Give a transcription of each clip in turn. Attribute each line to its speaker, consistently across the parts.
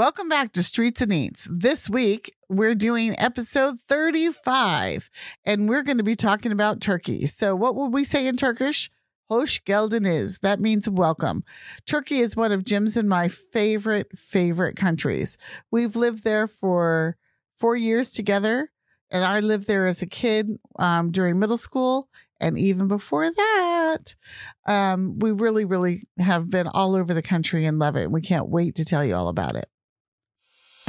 Speaker 1: Welcome back to Streets and Eats. This week, we're doing episode 35, and we're going to be talking about Turkey. So, what will we say in Turkish? Hoş geldiniz. That means welcome. Turkey is one of Jim's and my favorite, favorite countries. We've lived there for four years together, and I lived there as a kid um, during middle school. And even before that, um, we really, really have been all over the country and love it. And we can't wait to tell you all about it.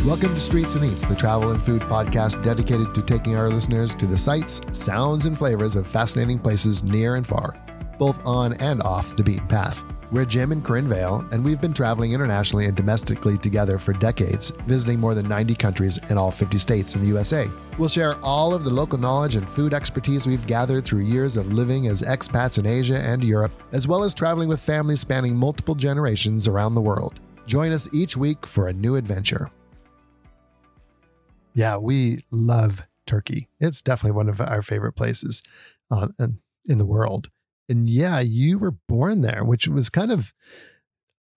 Speaker 2: Welcome to Streets and Eats, the travel and food podcast dedicated to taking our listeners to the sights, sounds, and flavors of fascinating places near and far, both on and off the beaten path. We're Jim and Corinne Vail, and we've been traveling internationally and domestically together for decades, visiting more than 90 countries and all 50 states in the USA. We'll share all of the local knowledge and food expertise we've gathered through years of living as expats in Asia and Europe, as well as traveling with families spanning multiple generations around the world. Join us each week for a new adventure. Yeah, we love Turkey. It's definitely one of our favorite places uh, in the world. And yeah, you were born there, which was kind of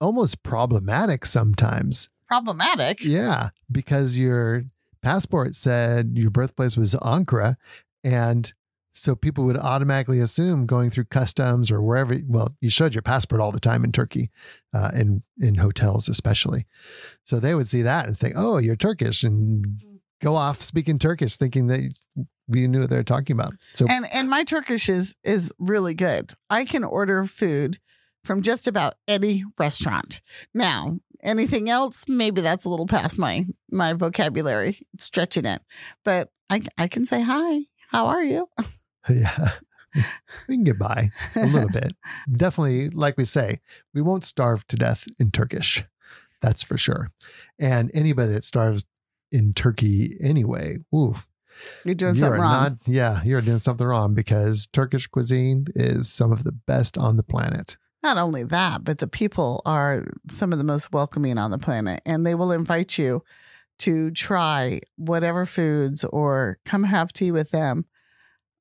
Speaker 2: almost problematic sometimes.
Speaker 1: Problematic?
Speaker 2: Yeah, because your passport said your birthplace was Ankara. And so people would automatically assume going through customs or wherever. Well, you showed your passport all the time in Turkey, uh, in in hotels especially. So they would see that and think, "Oh, you're Turkish," and go off speaking Turkish, thinking that we knew what they were talking about. So
Speaker 1: and and my Turkish is is really good. I can order food from just about any restaurant. Now, anything else, maybe that's a little past my my vocabulary, stretching it. But I I can say hi. How are you?
Speaker 2: Yeah. We can get by a little bit. Definitely, like we say, we won't starve to death in Turkish. That's for sure. And anybody that starves in Turkey anyway.
Speaker 1: You're doing you something wrong. Not,
Speaker 2: yeah, you're doing something wrong because Turkish cuisine is some of the best on the planet.
Speaker 1: Not only that, but the people are some of the most welcoming on the planet, and they will invite you to try whatever foods or come have tea with them.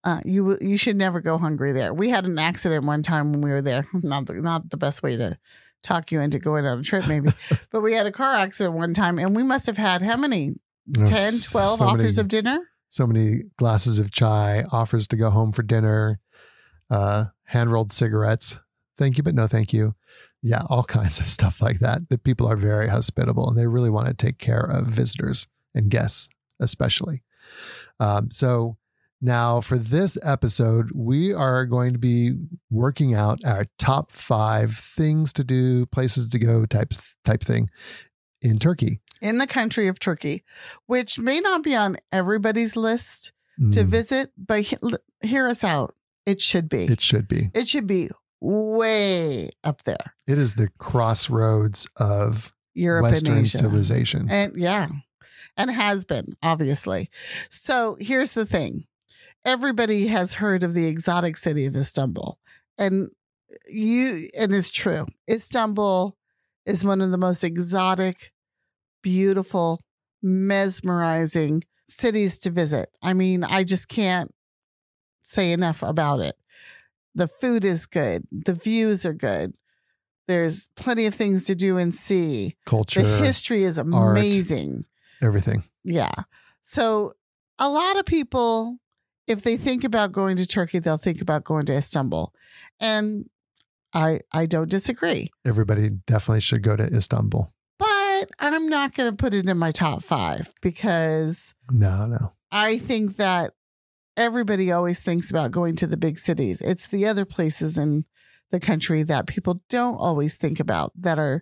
Speaker 1: Uh, you you should never go hungry there. We had an accident one time when we were there. Not the, not the best way to talk you into going on a trip, maybe. but we had a car accident one time, and we must have had how many? 10, 12 so offers many, of dinner?
Speaker 2: So many glasses of chai, offers to go home for dinner, uh, hand rolled cigarettes. Thank you, but no thank you. Yeah, all kinds of stuff like that. The people are very hospitable and they really want to take care of visitors and guests, especially. Um, so, now, for this episode, we are going to be working out our top five things to do, places to go type type thing in Turkey.
Speaker 1: In the country of Turkey, which may not be on everybody's list mm. to visit, but he, hear us out. It should be.
Speaker 2: It should be.
Speaker 1: It should be way up there.
Speaker 2: It is the crossroads of Europe Western and civilization.
Speaker 1: And yeah, and has been, obviously. So here's the thing everybody has heard of the exotic city of Istanbul. And you, and it's true. Istanbul is one of the most exotic, beautiful, mesmerizing cities to visit. I mean, I just can't say enough about it. The food is good, the views are good. There's plenty of things to do and see.
Speaker 2: Culture.
Speaker 1: The history is amazing.
Speaker 2: Art, everything.
Speaker 1: Yeah. So a lot of people if they think about going to Turkey, they'll think about going to Istanbul. And I I don't disagree.
Speaker 2: Everybody definitely should go to Istanbul.
Speaker 1: But I'm not going to put it in my top 5 because
Speaker 2: No, no.
Speaker 1: I think that everybody always thinks about going to the big cities. It's the other places in the country that people don't always think about that are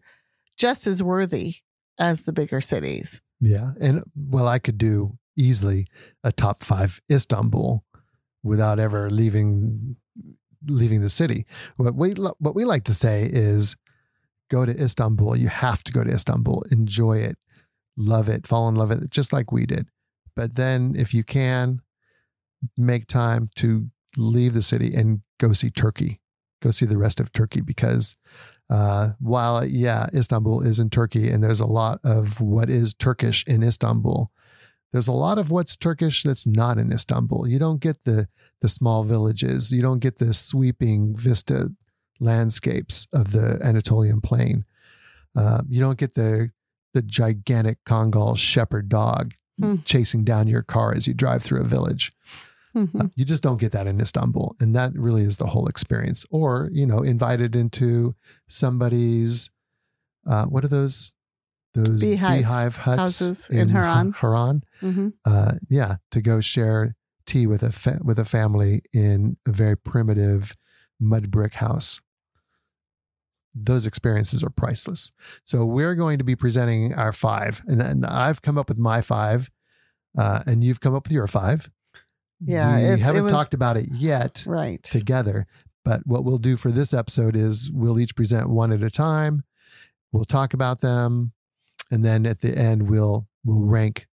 Speaker 1: just as worthy as the bigger cities.
Speaker 2: Yeah. And well, I could do easily a top five Istanbul without ever leaving leaving the city. What we what we like to say is go to Istanbul. You have to go to Istanbul. Enjoy it, love it, fall in love with it, just like we did. But then, if you can, make time to leave the city and go see Turkey. Go see the rest of Turkey because uh, while yeah, Istanbul is in Turkey and there's a lot of what is Turkish in Istanbul, there's a lot of what's Turkish that's not in Istanbul. You don't get the the small villages. You don't get the sweeping vista landscapes of the Anatolian plain. Uh, you don't get the the gigantic Kangal shepherd dog
Speaker 1: Hmm.
Speaker 2: chasing down your car as you drive through a village.
Speaker 1: Mhm.
Speaker 2: Uh, you just don't get that in Istanbul. And that really is the whole experience. Or, you know, invited into somebody's, uh, what are those? Those
Speaker 1: Beehive
Speaker 2: beehive, huts
Speaker 1: houses in Harran.
Speaker 2: Harran.
Speaker 1: Mhm.
Speaker 2: Uh, yeah, to go share tea with a fa- with a family in a very primitive mud brick house. Those experiences are priceless. So we're going to be presenting our five, and, and I've come up with my five, uh, and you've come up with your five.
Speaker 1: Yeah,
Speaker 2: we haven't
Speaker 1: was-
Speaker 2: talked about it yet
Speaker 1: Right.
Speaker 2: together. But what we'll do for this episode is we'll each present one at a time. We'll talk about them, and then at the end we'll we'll rank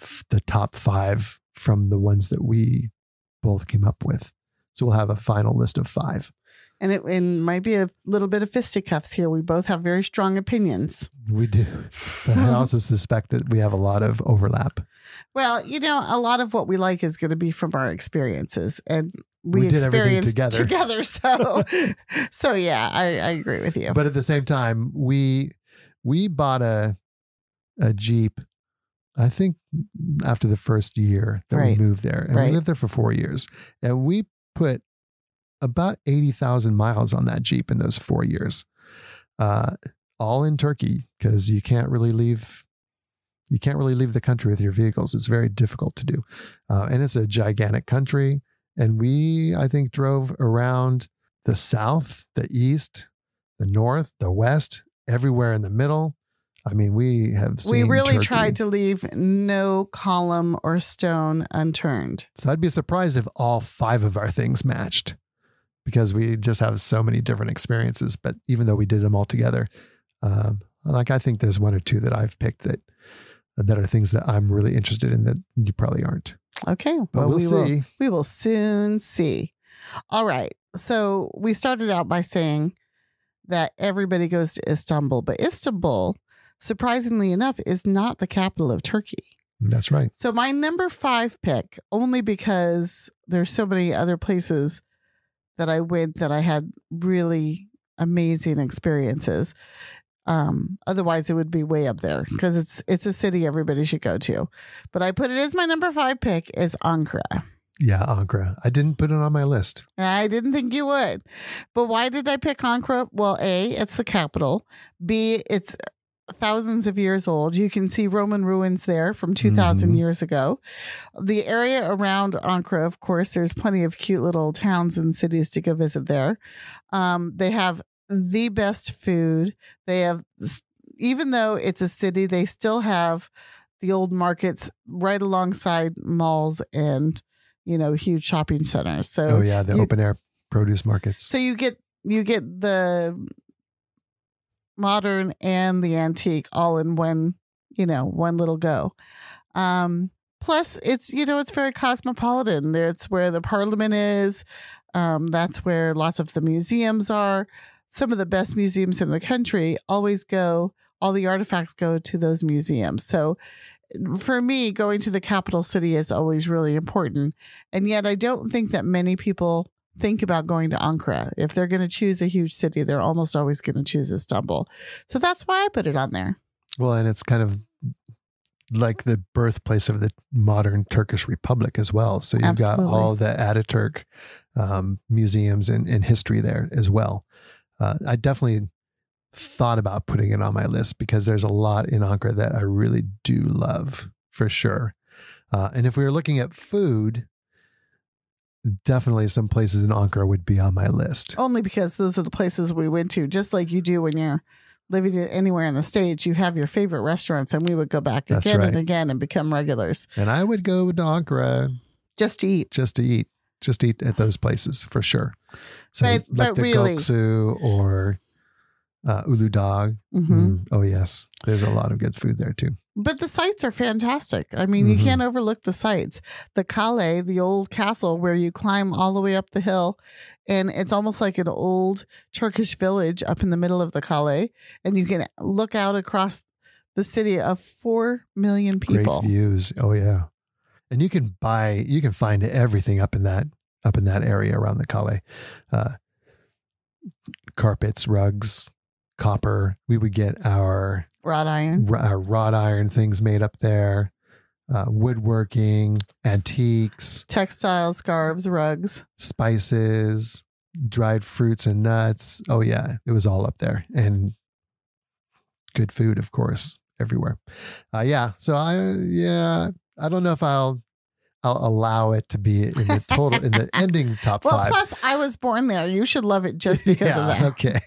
Speaker 2: f- the top five from the ones that we both came up with. So we'll have a final list of five.
Speaker 1: And it and might be a little bit of fisticuffs here. We both have very strong opinions.
Speaker 2: We do, but I also suspect that we have a lot of overlap.
Speaker 1: Well, you know, a lot of what we like is going to be from our experiences, and we,
Speaker 2: We did everything together.
Speaker 1: Together, so so yeah, I, I agree with you.
Speaker 2: But at the same time, we we bought a a Jeep. I think after the first year that
Speaker 1: Right.
Speaker 2: we moved there, and
Speaker 1: Right.
Speaker 2: we lived there for four years, and we put about eighty thousand miles on that Jeep in those four years, uh, all in Turkey because you can't really leave. You can't really leave the country with your vehicles. It's very difficult to do, uh, and it's a gigantic country. And we, I think, drove around the south, the east, the north, the west, everywhere in the middle. I mean, we have
Speaker 1: we really
Speaker 2: Turkey.
Speaker 1: tried to leave no column or stone unturned.
Speaker 2: So I'd be surprised if all five of our things matched because we just have so many different experiences. But even though we did them all together, um, like I think there's one or two that I've picked that that are things that I'm really interested in that you probably aren't.
Speaker 1: Okay,
Speaker 2: But
Speaker 1: well,
Speaker 2: we'll
Speaker 1: we
Speaker 2: see.
Speaker 1: will we will soon see. All right. So we started out by saying that everybody goes to Istanbul, but Istanbul, surprisingly enough, is not the capital of Turkey.
Speaker 2: That's right.
Speaker 1: So my number five pick, only because there's so many other places that I went that I had really amazing experiences. Um, otherwise it would be way up there because it's it's a city everybody should go to. But I put it as my number five pick is Ankara.
Speaker 2: Yeah, Ankara. I didn't put it on my list.
Speaker 1: I didn't think you would. But why did I pick Ankara? Well, A, it's the capital. B, it's thousands of years old. You can see Roman ruins there from 2,000
Speaker 2: Mhm.
Speaker 1: years ago. The area around Ankara, of course, there's plenty of cute little towns and cities to go visit there. Um, they have the best food. They have, even though it's a city, they still have the old markets right alongside malls and, you know, huge shopping centers. So,
Speaker 2: oh yeah, the
Speaker 1: you-
Speaker 2: open air produce markets.
Speaker 1: so you get you get the modern and the antique all in one, you know, one little go. Um plus it's you know it's very cosmopolitan. It's where the parliament is. Um that's where lots of the museums are. Some of the best museums in the country always go all the artifacts go to those museums. So for me, going to the capital city is always really important. And yet, I don't think that many people think about going to Ankara. If they're going to choose a huge city, they're almost always going to choose Istanbul. So that's why I put it on there.
Speaker 2: Well, and it's kind of like the birthplace of the modern Turkish Republic as well. So you've got all the Ataturk um, museums and, and history there as well. Uh, I definitely thought about putting it on my list because there's a lot in Ankara that I really do love for sure. Uh, and if we were looking at food, definitely some places in Ankara would be on my list.
Speaker 1: Only because those are the places we went to, just like you do when you're living anywhere in the States, you have your favorite restaurants, and we would go back
Speaker 2: That's
Speaker 1: again and again and become regulars
Speaker 2: And I would go to Ankara
Speaker 1: just to eat.
Speaker 2: just to eat, just eat at those places for sure. So
Speaker 1: But-
Speaker 2: like
Speaker 1: but
Speaker 2: the
Speaker 1: really-
Speaker 2: Göksu or uh, Uludağ.
Speaker 1: hmm
Speaker 2: Mm, oh yes, there's a lot of good food there too.
Speaker 1: But the sites are fantastic. I mean, you
Speaker 2: Mhm.
Speaker 1: can't overlook the sites. The Kale, the old castle where you climb all the way up the hill, and it's almost like an old Turkish village up in the middle of the Kale, and you can look out across the city of 4 million people.
Speaker 2: Great views. Oh yeah, and you can buy, you can find everything up in that up in that area around the Kale. Uh, carpets, rugs, copper. We would get our
Speaker 1: Wrought iron.
Speaker 2: r- our wrought iron things made up there, uh, woodworking, antiques,
Speaker 1: Textiles, scarves, rugs.
Speaker 2: spices, dried fruits and nuts. Oh yeah, it was all up there, and good food, of course, everywhere. Uh, yeah, so I yeah, I don't know if I'll I'll allow it to be in the total in the ending top
Speaker 1: Well,
Speaker 2: five.
Speaker 1: plus I was born there. You should love it just because of that.
Speaker 2: Okay.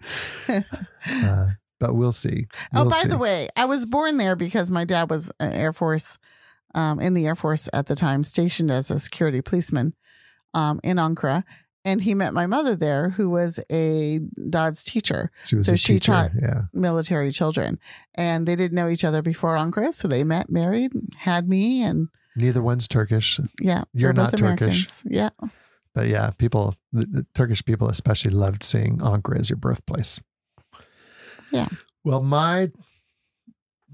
Speaker 2: uh, but we'll see.
Speaker 1: Oh,
Speaker 2: We'll
Speaker 1: by the way, I was born there because my dad was an Air Force, um, in the Air Force at the time, stationed as a security policeman um, in Ankara. And he met my mother there, who was a DoDDS teacher,
Speaker 2: she was
Speaker 1: so
Speaker 2: a
Speaker 1: she
Speaker 2: teacher.
Speaker 1: taught-
Speaker 2: yeah.
Speaker 1: military children. And they didn't know each other before Ankara. So they met, married, had me. And
Speaker 2: Neither one's Turkish,
Speaker 1: yeah,
Speaker 2: You're not Turkish.
Speaker 1: Americans. Yeah.
Speaker 2: But yeah, people, the, the Turkish people especially loved seeing Ankara as your birthplace.
Speaker 1: Yeah.
Speaker 2: Well, my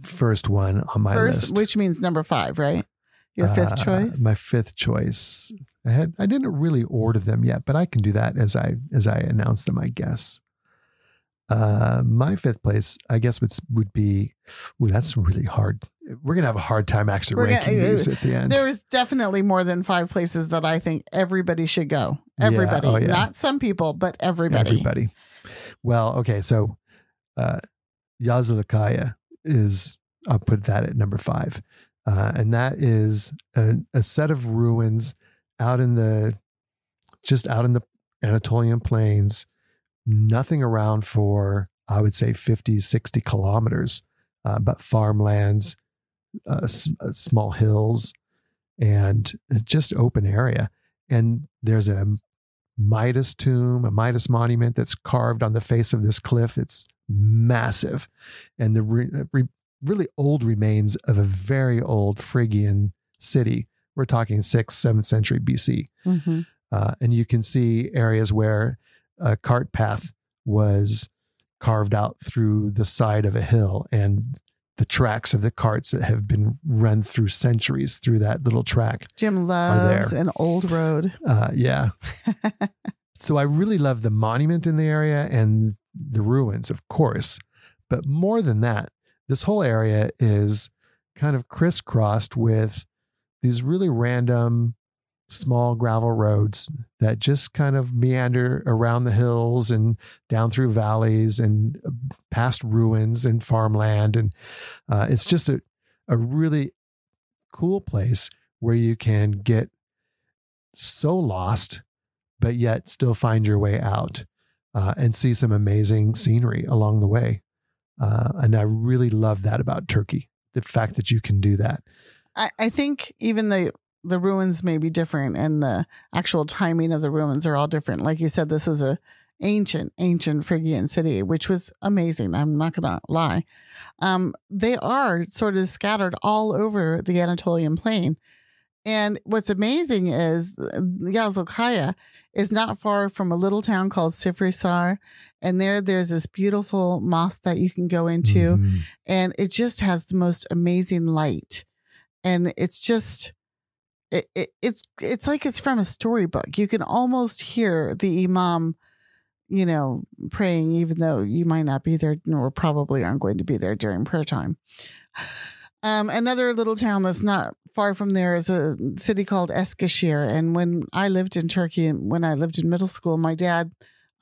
Speaker 2: first one on my
Speaker 1: First,
Speaker 2: list,
Speaker 1: which means number five, right? Your fifth
Speaker 2: uh,
Speaker 1: choice?
Speaker 2: my fifth choice. I had I didn't really order them yet, but I can do that as I as I announce them. I guess. Uh, my fifth place, I guess, would would be. Ooh, that's really hard. We're gonna have a hard time actually
Speaker 1: We're gonna-
Speaker 2: ranking these at the end.
Speaker 1: There is definitely more than five places that I think everybody should go.
Speaker 2: Yeah.
Speaker 1: Everybody,
Speaker 2: Oh, yeah.
Speaker 1: not some people, but everybody.
Speaker 2: Everybody. Well, okay, so uh is I'll put that at number five. Uh, and that is a, a set of ruins out in the just out in the Anatolian plains, nothing around for I would say 50, 60 kilometers, uh, but farmlands, uh, s- uh, small hills, and just open area. And there's a Midas tomb, a Midas monument that's carved on the face of this cliff. It's massive. And the re, re, really old remains of a very old Phrygian city. We're talking sixth, seventh century BC.
Speaker 1: Mhm.
Speaker 2: Uh, and you can see areas where a cart path was carved out through the side of a hill and the tracks of the carts that have been run through centuries through that little track.
Speaker 1: Jim loves an old road.
Speaker 2: Uh, yeah. so I really love the monument in the area and the ruins, of course. But more than that, this whole area is kind of crisscrossed with these really random small gravel roads that just kind of meander around the hills and down through valleys and past ruins and farmland. And uh, it's just a, a really cool place where you can get so lost, but yet still find your way out uh, and see some amazing scenery along the way. Uh, and I really love that about Turkey the fact that you can do that.
Speaker 1: I, I think even the the ruins may be different and the actual timing of the ruins are all different. Like you said, this is a ancient, ancient Phrygian city, which was amazing. I'm not gonna lie. Um, they are sort of scattered all over the Anatolian plain. And what's amazing is Yazilikaya is not far from a little town called Sivrihisar. And there, there's this beautiful mosque that you can go into
Speaker 2: Mhm.
Speaker 1: and it just has the most amazing light and it's just it, it, it's it's like it's from a storybook you can almost hear the imam you know praying even though you might not be there nor probably aren't going to be there during prayer time um, another little town that's not far from there is a city called Eskişehir. And when I lived in Turkey and when I lived in middle school, my dad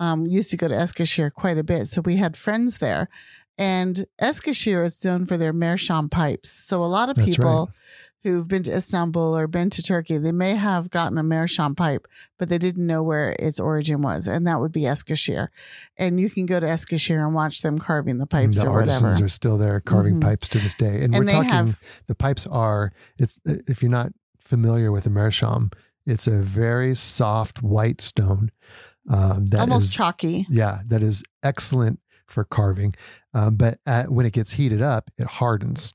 Speaker 1: um, used to go to Eskişehir quite a bit. So we had friends there. And Eskişehir is known for their Meerschaum pipes. So a lot of
Speaker 2: That's
Speaker 1: people who've been to Istanbul or been to Turkey, they may have gotten a Meerschaum pipe, but they didn't know where its origin was. And that would be Eskişehir. And you can go to Eskişehir and watch them carving the pipes
Speaker 2: the
Speaker 1: or whatever.
Speaker 2: artisans are still there carving
Speaker 1: Mhm.
Speaker 2: pipes to this day. And,
Speaker 1: and
Speaker 2: we're
Speaker 1: they
Speaker 2: talking
Speaker 1: have
Speaker 2: the pipes are it's if you're not familiar with a meerschaum, it's a very soft white stone um, that
Speaker 1: almost
Speaker 2: is-
Speaker 1: chalky.
Speaker 2: yeah that is excellent for carving. Um, but at, when it gets heated up, it hardens.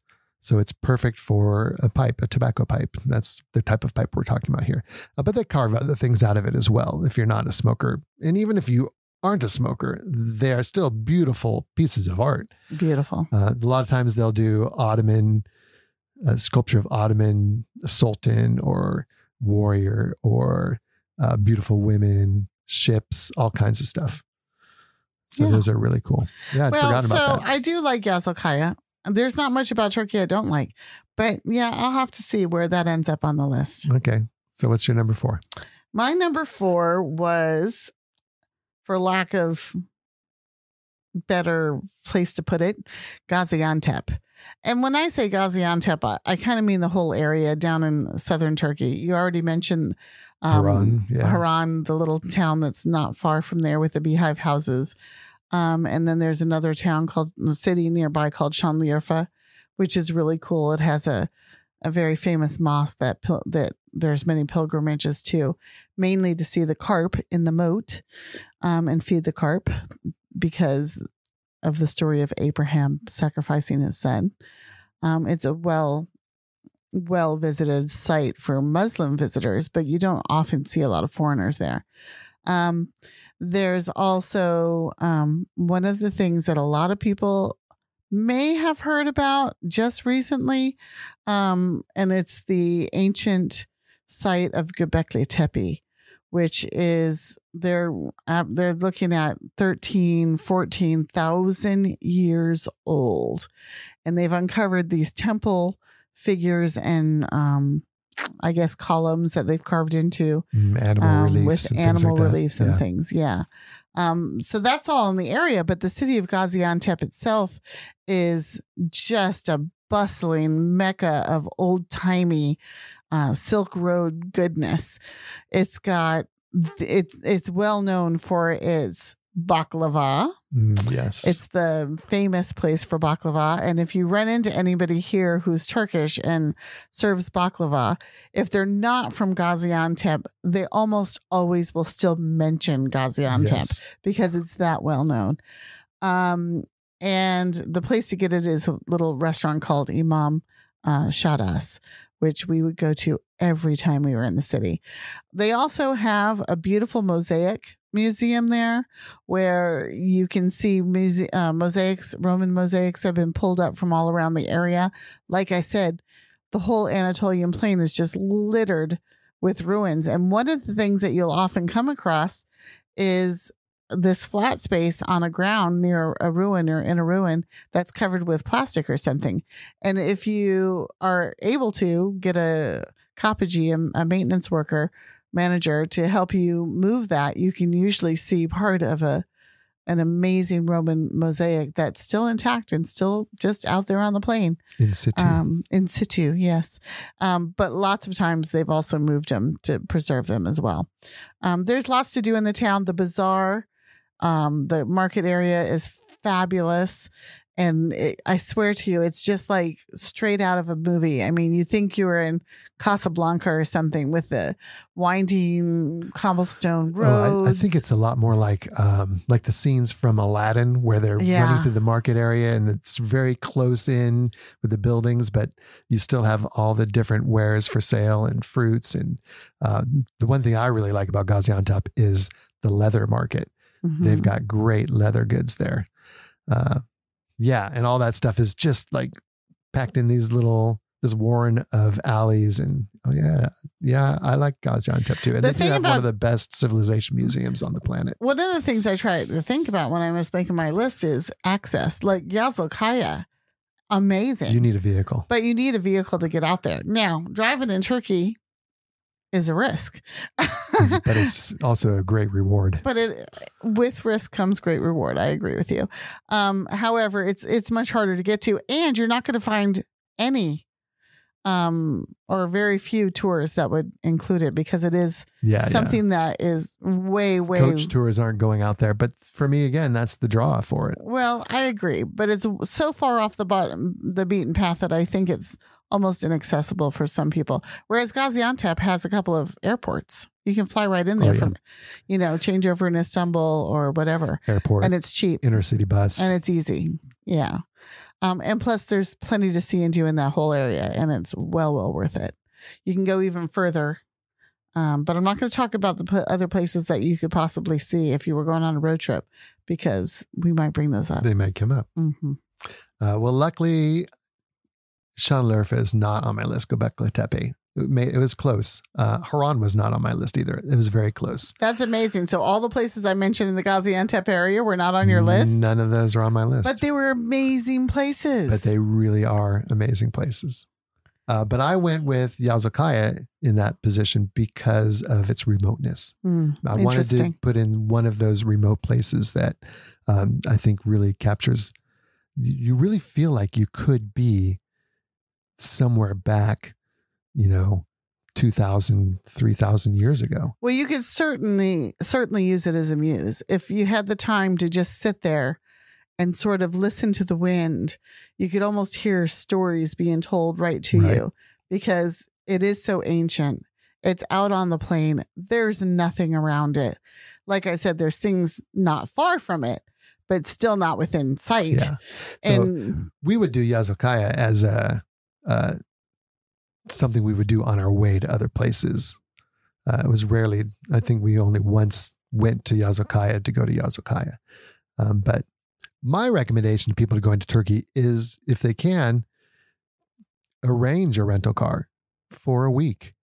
Speaker 2: So it's perfect for a pipe, a tobacco pipe. That's the type of pipe we're talking about here. Uh, but they carve other things out of it as well if you're not a smoker. And even if you aren't a smoker, they are still beautiful pieces of art.
Speaker 1: Beautiful.
Speaker 2: Uh, a lot of times they'll do Ottoman uh, sculpture of Ottoman sultan or warrior or uh, beautiful women, ships, all kinds of stuff. So
Speaker 1: Yeah.
Speaker 2: those are really cool. Yeah, I'd
Speaker 1: well,
Speaker 2: forgotten
Speaker 1: so
Speaker 2: about that.
Speaker 1: I do like Yazilikaya. There's not much about Turkey I don't like, but yeah, I'll have to see where that ends up on the list.
Speaker 2: okay. So what's your number four?
Speaker 1: My number four was, for lack of better place to put it, Gaziantep. And when I say Gaziantep, I, I kind of mean the whole area down in southern Turkey. You already mentioned um,
Speaker 2: Harran. Yeah.
Speaker 1: Harran, the little town that's not far from there with the beehive houses. Um, and then there's another town called the city nearby called Şanlıurfa, which is really cool. It has a a very famous mosque that that there's many pilgrimages to, mainly to see the carp in the moat, um, and feed the carp because of the story of Abraham sacrificing his son. Um, it's a well well visited site for Muslim visitors, but you don't often see a lot of foreigners there. Um, there's also um, one of the things that a lot of people may have heard about just recently, um, and it's the ancient site of Göbekli Tepe, which is they're uh, they're looking at 13 14,000 years old. And they've uncovered these temple figures and um I guess columns that they've carved into
Speaker 2: Mm, animal
Speaker 1: um,
Speaker 2: reliefs.
Speaker 1: with
Speaker 2: and
Speaker 1: animal
Speaker 2: like
Speaker 1: reliefs and
Speaker 2: Yeah.
Speaker 1: things. Yeah. Um, so that's all in the area, but the city of Gaziantep itself is just a bustling mecca of old timey uh, Silk Road goodness. It's got it's it's well known for its baklava.
Speaker 2: Mm, yes.
Speaker 1: It's the famous place for baklava. And if you run into anybody here who's Turkish and serves baklava, if they're not from Gaziantep, they almost always will still mention Gaziantep
Speaker 2: Yes.
Speaker 1: because it's that well known. Um, and the place to get it is a little restaurant called Imam uh, Çağdaş, which we would go to every time we were in the city. They also have a beautiful mosaic museum there where you can see muse- uh, mosaics, Roman mosaics have been pulled up from all around the area. Like I said, the whole Anatolian plain is just littered with ruins. And one of the things that you'll often come across is this flat space on a ground near a ruin or in a ruin that's covered with plastic or something. And if you are able to get a kapıcı, a, a maintenance worker manager to help you move that, you can usually see part of a an amazing Roman mosaic that's still intact and still just out there on the plane.
Speaker 2: in situ.
Speaker 1: um, in situ, yes. Um, but lots of times they've also moved them to preserve them as well. Um, there's lots to do in the town. The bazaar, um, the market area is fabulous. And it, I swear to you, it's just like straight out of a movie. I mean, you think you were in Casablanca or something with the winding cobblestone
Speaker 2: Oh,
Speaker 1: roads.
Speaker 2: I, I think it's a lot more like um, like the scenes from Aladdin, where they're
Speaker 1: Yeah.
Speaker 2: running through the market area, and it's very close in with the buildings, but you still have all the different wares for sale and fruits. And uh, the one thing I really like about Gaziantep is the leather market. They've
Speaker 1: Mhm.
Speaker 2: got great leather goods there. Uh, yeah, and all that stuff is just like packed in these little this warren of alleys and oh yeah yeah i like gaziantep too and
Speaker 1: The
Speaker 2: they have one of the best civilization museums on the planet
Speaker 1: one of the things I try to think about when I was making my list is access. Like Yazilikaya, amazing.
Speaker 2: you need a vehicle
Speaker 1: but you need a vehicle to get out there. Now, driving in Turkey is a risk.
Speaker 2: but it's also a great reward
Speaker 1: but it with risk comes great reward. I agree with you. Um, however, it's it's much harder to get to, and you're not going to find any um or very few tours that would include it because it is
Speaker 2: yeah
Speaker 1: something that is way
Speaker 2: yeah.
Speaker 1: way
Speaker 2: coach tours aren't going out there but for me again that's the draw for it
Speaker 1: Well, I agree, but it's so far off the bottom, the beaten path that I think it's almost inaccessible for some people. Whereas Gaziantep has a couple of airports. You can fly right in there
Speaker 2: Oh, yeah.
Speaker 1: from, you know, change over in Istanbul or whatever,
Speaker 2: airport
Speaker 1: and it's cheap
Speaker 2: inner city bus
Speaker 1: and it's easy. Yeah. Um, and plus, there's plenty to see and do in that whole area, and it's well, well worth it. You can go even further. Um, but I'm not going to talk about the p- other places that you could possibly see if you were going on a road trip because we might bring those up.
Speaker 2: they might come up
Speaker 1: hmm
Speaker 2: uh, well luckily Şanlıurfa is not on my list Göbekli Tepe It, made, it was close. Uh, Harran was not on my list either. It was very close.
Speaker 1: That's amazing. So all the places I mentioned in the Gaziantep area were not on your list,
Speaker 2: None of those are on my list.
Speaker 1: but they were amazing places.
Speaker 2: but they really are amazing places. Uh, but I went with Yazilikaya in that position because of its remoteness.
Speaker 1: Hmm,
Speaker 2: I wanted to put in one of those remote places that um, I think really captures. You really feel like you could be somewhere back, you know, 2,000, 3,000 years ago.
Speaker 1: Well, you could certainly certainly use it as a muse if you had the time to just sit there and sort of listen to the wind. You could almost hear stories being told right to
Speaker 2: Right.
Speaker 1: you because it is so ancient. It's out on the plain. There's nothing around it. Like I said, there's things not far from it, but still not within sight.
Speaker 2: Yeah. So
Speaker 1: and
Speaker 2: we would do Yazilikaya as a uh, something we would do on our way to other places. Uh, it was rarely. I think we only once went to Yazilikaya to go to Yazilikaya. Um, but my recommendation to people to going to Turkey is, if they can, arrange a rental car for a week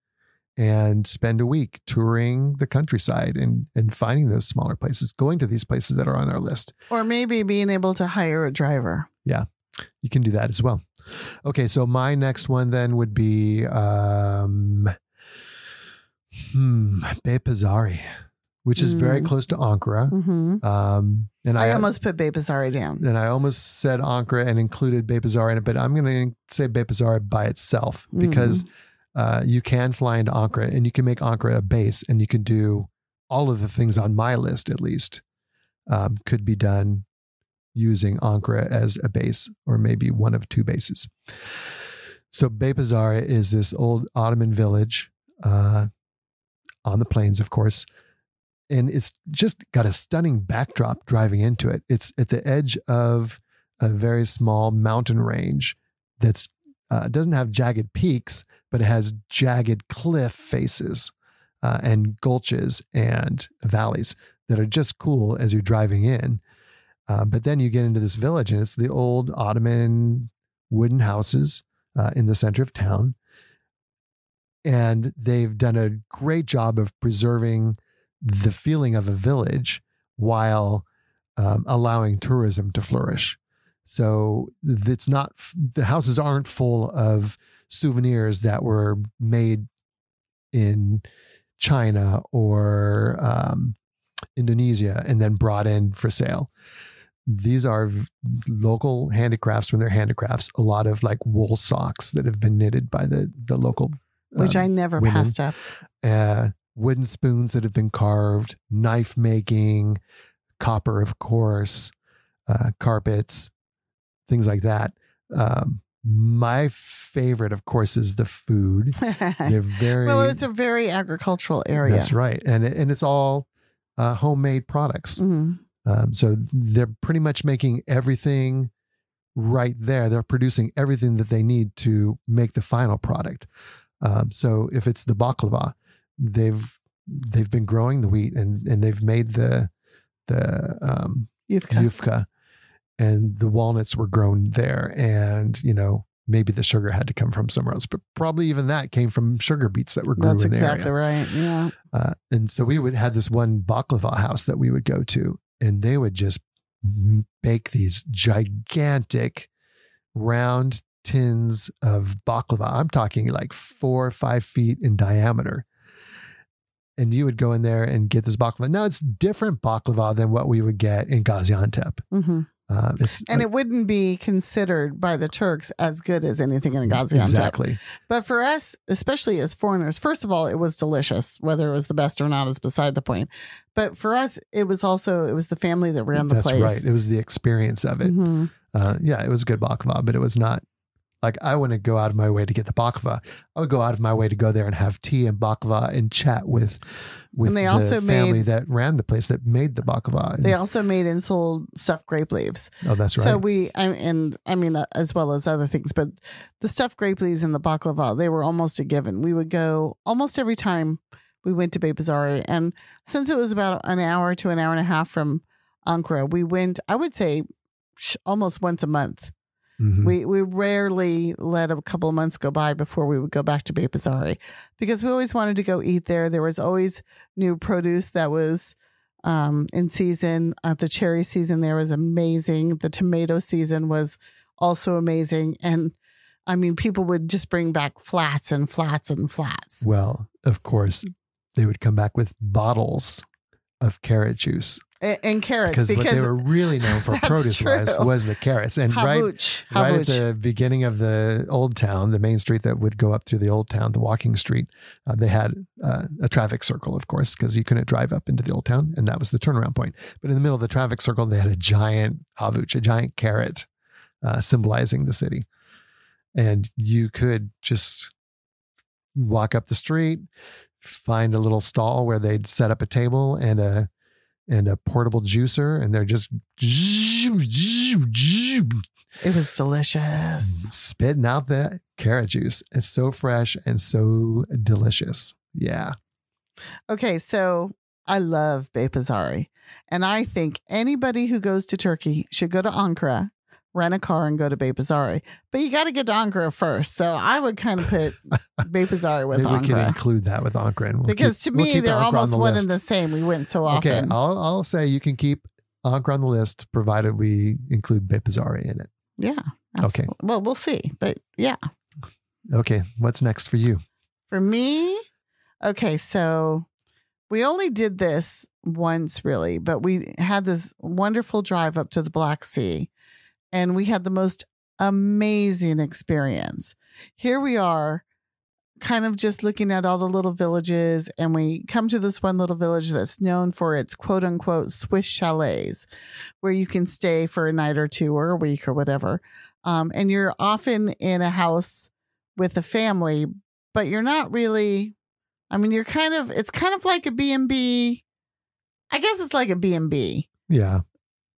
Speaker 2: and spend a week touring the countryside and and finding those smaller places, going to these places that are on our list.
Speaker 1: or maybe being able to hire a driver.
Speaker 2: You can do that as well. Okay, so my next one then would be um hmm, Beypazarı, which is very
Speaker 1: Mm.
Speaker 2: close to Ankara.
Speaker 1: hmm
Speaker 2: Um and
Speaker 1: I,
Speaker 2: I,
Speaker 1: almost put Beypazarı down.
Speaker 2: and I almost said Ankara and included Beypazarı in it, but I'm going to say Beypazarı by itself because uh, you can fly into Ankara and you can make Ankara a base and you can do all of the things on my list at least um, could be done using Ankara as a base or maybe one of two bases. So Beypazarı is this old Ottoman village uh, on the plains, of course. And it's just got a stunning backdrop driving into it. It's at the edge of a very small mountain range that's uh, doesn't have jagged peaks, but it has jagged cliff faces uh, and gulches and valleys that are just cool as you're driving in. Uh, but then you get into this village, and it's the old Ottoman wooden houses uh, in the center of town. And they've done a great job of preserving the feeling of a village while um, allowing tourism to flourish. So it's not, the houses aren't full of souvenirs that were made in China or um, Indonesia and then brought in for sale. These are local handicrafts when they're handicrafts. A lot of like wool socks that have been knitted by the the local,
Speaker 1: which
Speaker 2: um,
Speaker 1: I never
Speaker 2: women.
Speaker 1: passed up.
Speaker 2: uh, wooden spoons that have been carved, knife making, copper, of course, uh, carpets, things like that. Um, my favorite, of course, is the food. They're very
Speaker 1: well, it's a very agricultural area.
Speaker 2: That's right, and it, and it's all uh, homemade products.
Speaker 1: Mhm.
Speaker 2: Um, so they're pretty much making everything right there. They're producing everything that they need to make the final product. Um, so if it's the baklava, they've they've been growing the wheat and and they've made the the um,
Speaker 1: You've
Speaker 2: yufka, and the walnuts were grown there, and you know maybe the sugar had to come from somewhere else, but probably even that came from sugar beets that were grew
Speaker 1: that's
Speaker 2: in the
Speaker 1: exactly
Speaker 2: area.
Speaker 1: right. Yeah.
Speaker 2: Uh, and so we would have this one baklava house that we would go to, and they would just bake these gigantic round tins of baklava. I'm talking like four or five feet in diameter. And you would go in there and get this baklava. Now it's different baklava than what we would get in Gaziantep.
Speaker 1: hmm
Speaker 2: Uh,
Speaker 1: And it wouldn't be considered by the Turks as good as anything in Gaziantep.
Speaker 2: exactly
Speaker 1: But for us, especially as foreigners, first of all, it was delicious. Whether it was the best or not is beside the point. But for us, it was also it was the family that ran the
Speaker 2: that's
Speaker 1: place.
Speaker 2: right. It was the experience of it.
Speaker 1: Mhm.
Speaker 2: Uh, yeah, it was good baklava, but it was not like I wouldn't go out of my way to get the baklava. I would go out of my way to go there and have tea and baklava and chat with with
Speaker 1: And they
Speaker 2: the
Speaker 1: also
Speaker 2: family
Speaker 1: made-
Speaker 2: that ran the place that made the baklava. And-
Speaker 1: They also made and sold stuffed grape leaves.
Speaker 2: oh, that's right.
Speaker 1: So we, I, and I mean, uh, as well as other things, but the stuffed grape leaves and the baklava, they were almost a given. We would go almost every time we went to Beypazarı. And since it was about an hour to an hour and a half from Ankara, we went, I would say, almost once a month
Speaker 2: Mhm.
Speaker 1: We we rarely let a couple of months go by before we would go back to Beypazarı because we always wanted to go eat there. There was always new produce that was um, in season. Uh, the cherry season there was amazing. The tomato season was also amazing, and I mean, people would just bring back flats and flats and flats.
Speaker 2: well, of course, they would come back with bottles of carrot juice
Speaker 1: And, and carrots
Speaker 2: because what they were really known for produce wise was the carrots. And right,
Speaker 1: havuç,
Speaker 2: right at the beginning of the old town, the main street that would go up through the old town, the walking street, uh, they had uh, a traffic circle, of course, because you couldn't drive up into the old town, and that was the turnaround point. But in the middle of the traffic circle, they had a giant havuç, a giant carrot, uh, symbolizing the city, and you could just walk up the street, find a little stall where they'd set up a table and a and a portable juicer, and they're just
Speaker 1: it was delicious.
Speaker 2: spitting out that carrot juice. It's so fresh and so delicious. Yeah.
Speaker 1: Okay, so I love Bey Beypazarı. And I think anybody who goes to Turkey should go to Ankara, rent a car, and go to Beypazarı. But you got to get to Ankara first. So I would kind of put Beypazarı with
Speaker 2: Maybe we can
Speaker 1: Ankara.
Speaker 2: include that with Ankara. and we'll
Speaker 1: Because
Speaker 2: keep-
Speaker 1: to
Speaker 2: we'll
Speaker 1: me, they're
Speaker 2: Ankara on
Speaker 1: almost
Speaker 2: the
Speaker 1: one
Speaker 2: list.
Speaker 1: and the same. We went so
Speaker 2: Okay,
Speaker 1: often.
Speaker 2: I'll, I'll say you can keep Ankara on the list provided we include Beypazarı in it.
Speaker 1: yeah.
Speaker 2: Okay.
Speaker 1: Well, we'll see. But yeah.
Speaker 2: Okay. What's next for you?
Speaker 1: For me, okay, so we only did this once really, but we had this wonderful drive up to the Black Sea and we had the most amazing experience. Here we are, kind of just looking at all the little villages, and we come to this one little village that's known for its quote unquote Swiss chalets, where you can stay for a night or two or a week or whatever. Um, and you're often in a house with a family, but you're not really I mean, you're kind of it's kind of like a B&B. I guess it's like a B&B,
Speaker 2: Yeah.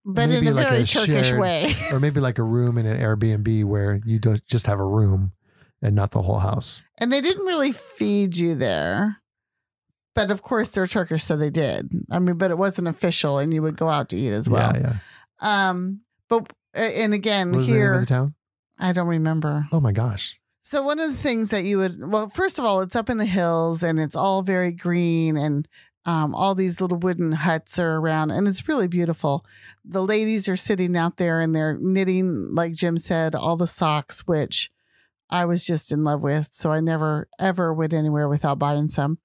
Speaker 1: But
Speaker 2: Maybe
Speaker 1: in a
Speaker 2: like
Speaker 1: very
Speaker 2: a
Speaker 1: Turkish
Speaker 2: shared-
Speaker 1: way.
Speaker 2: Or maybe like a room in an Airbnb where you don't just have a room and not the whole house.
Speaker 1: And they didn't really feed you there. But of course they're Turkish, so they did. I mean, but it wasn't official and you would go out to eat as well.
Speaker 2: yeah. Yeah.
Speaker 1: Um, but and again
Speaker 2: What was the name of
Speaker 1: here
Speaker 2: the town?
Speaker 1: I don't remember.
Speaker 2: Oh my gosh.
Speaker 1: So one of the things that you would well, first of all, it's up in the hills and it's all very green and um, all these little wooden huts are around and it's really beautiful. The ladies are sitting out there and they're knitting, like Jim said, all the socks, which I was just in love with. So I never ever went anywhere without buying some.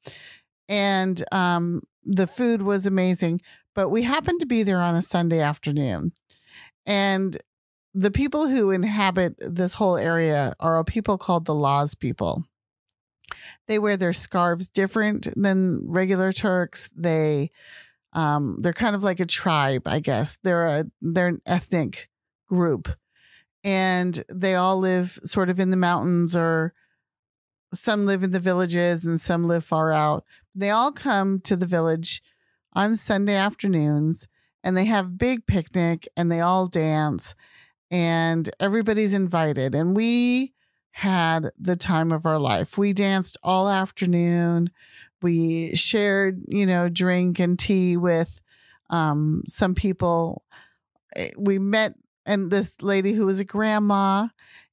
Speaker 1: And um, the food was amazing. But we happened to be there on a Sunday afternoon. And the people who inhabit this whole area are a people called the Laz people. They wear their scarves different than regular Turks. They um they're kind of like a tribe, I guess. They're a they're an ethnic group. And they all live sort of in the mountains or some live in the villages and some live far out. They all come to the village on Sunday afternoons and they have big picnic and they all dance and everybody's invited and we had the time of our life. We danced all afternoon. We shared, you know, drink and tea with um some people. Eh, We met and this lady who was a grandma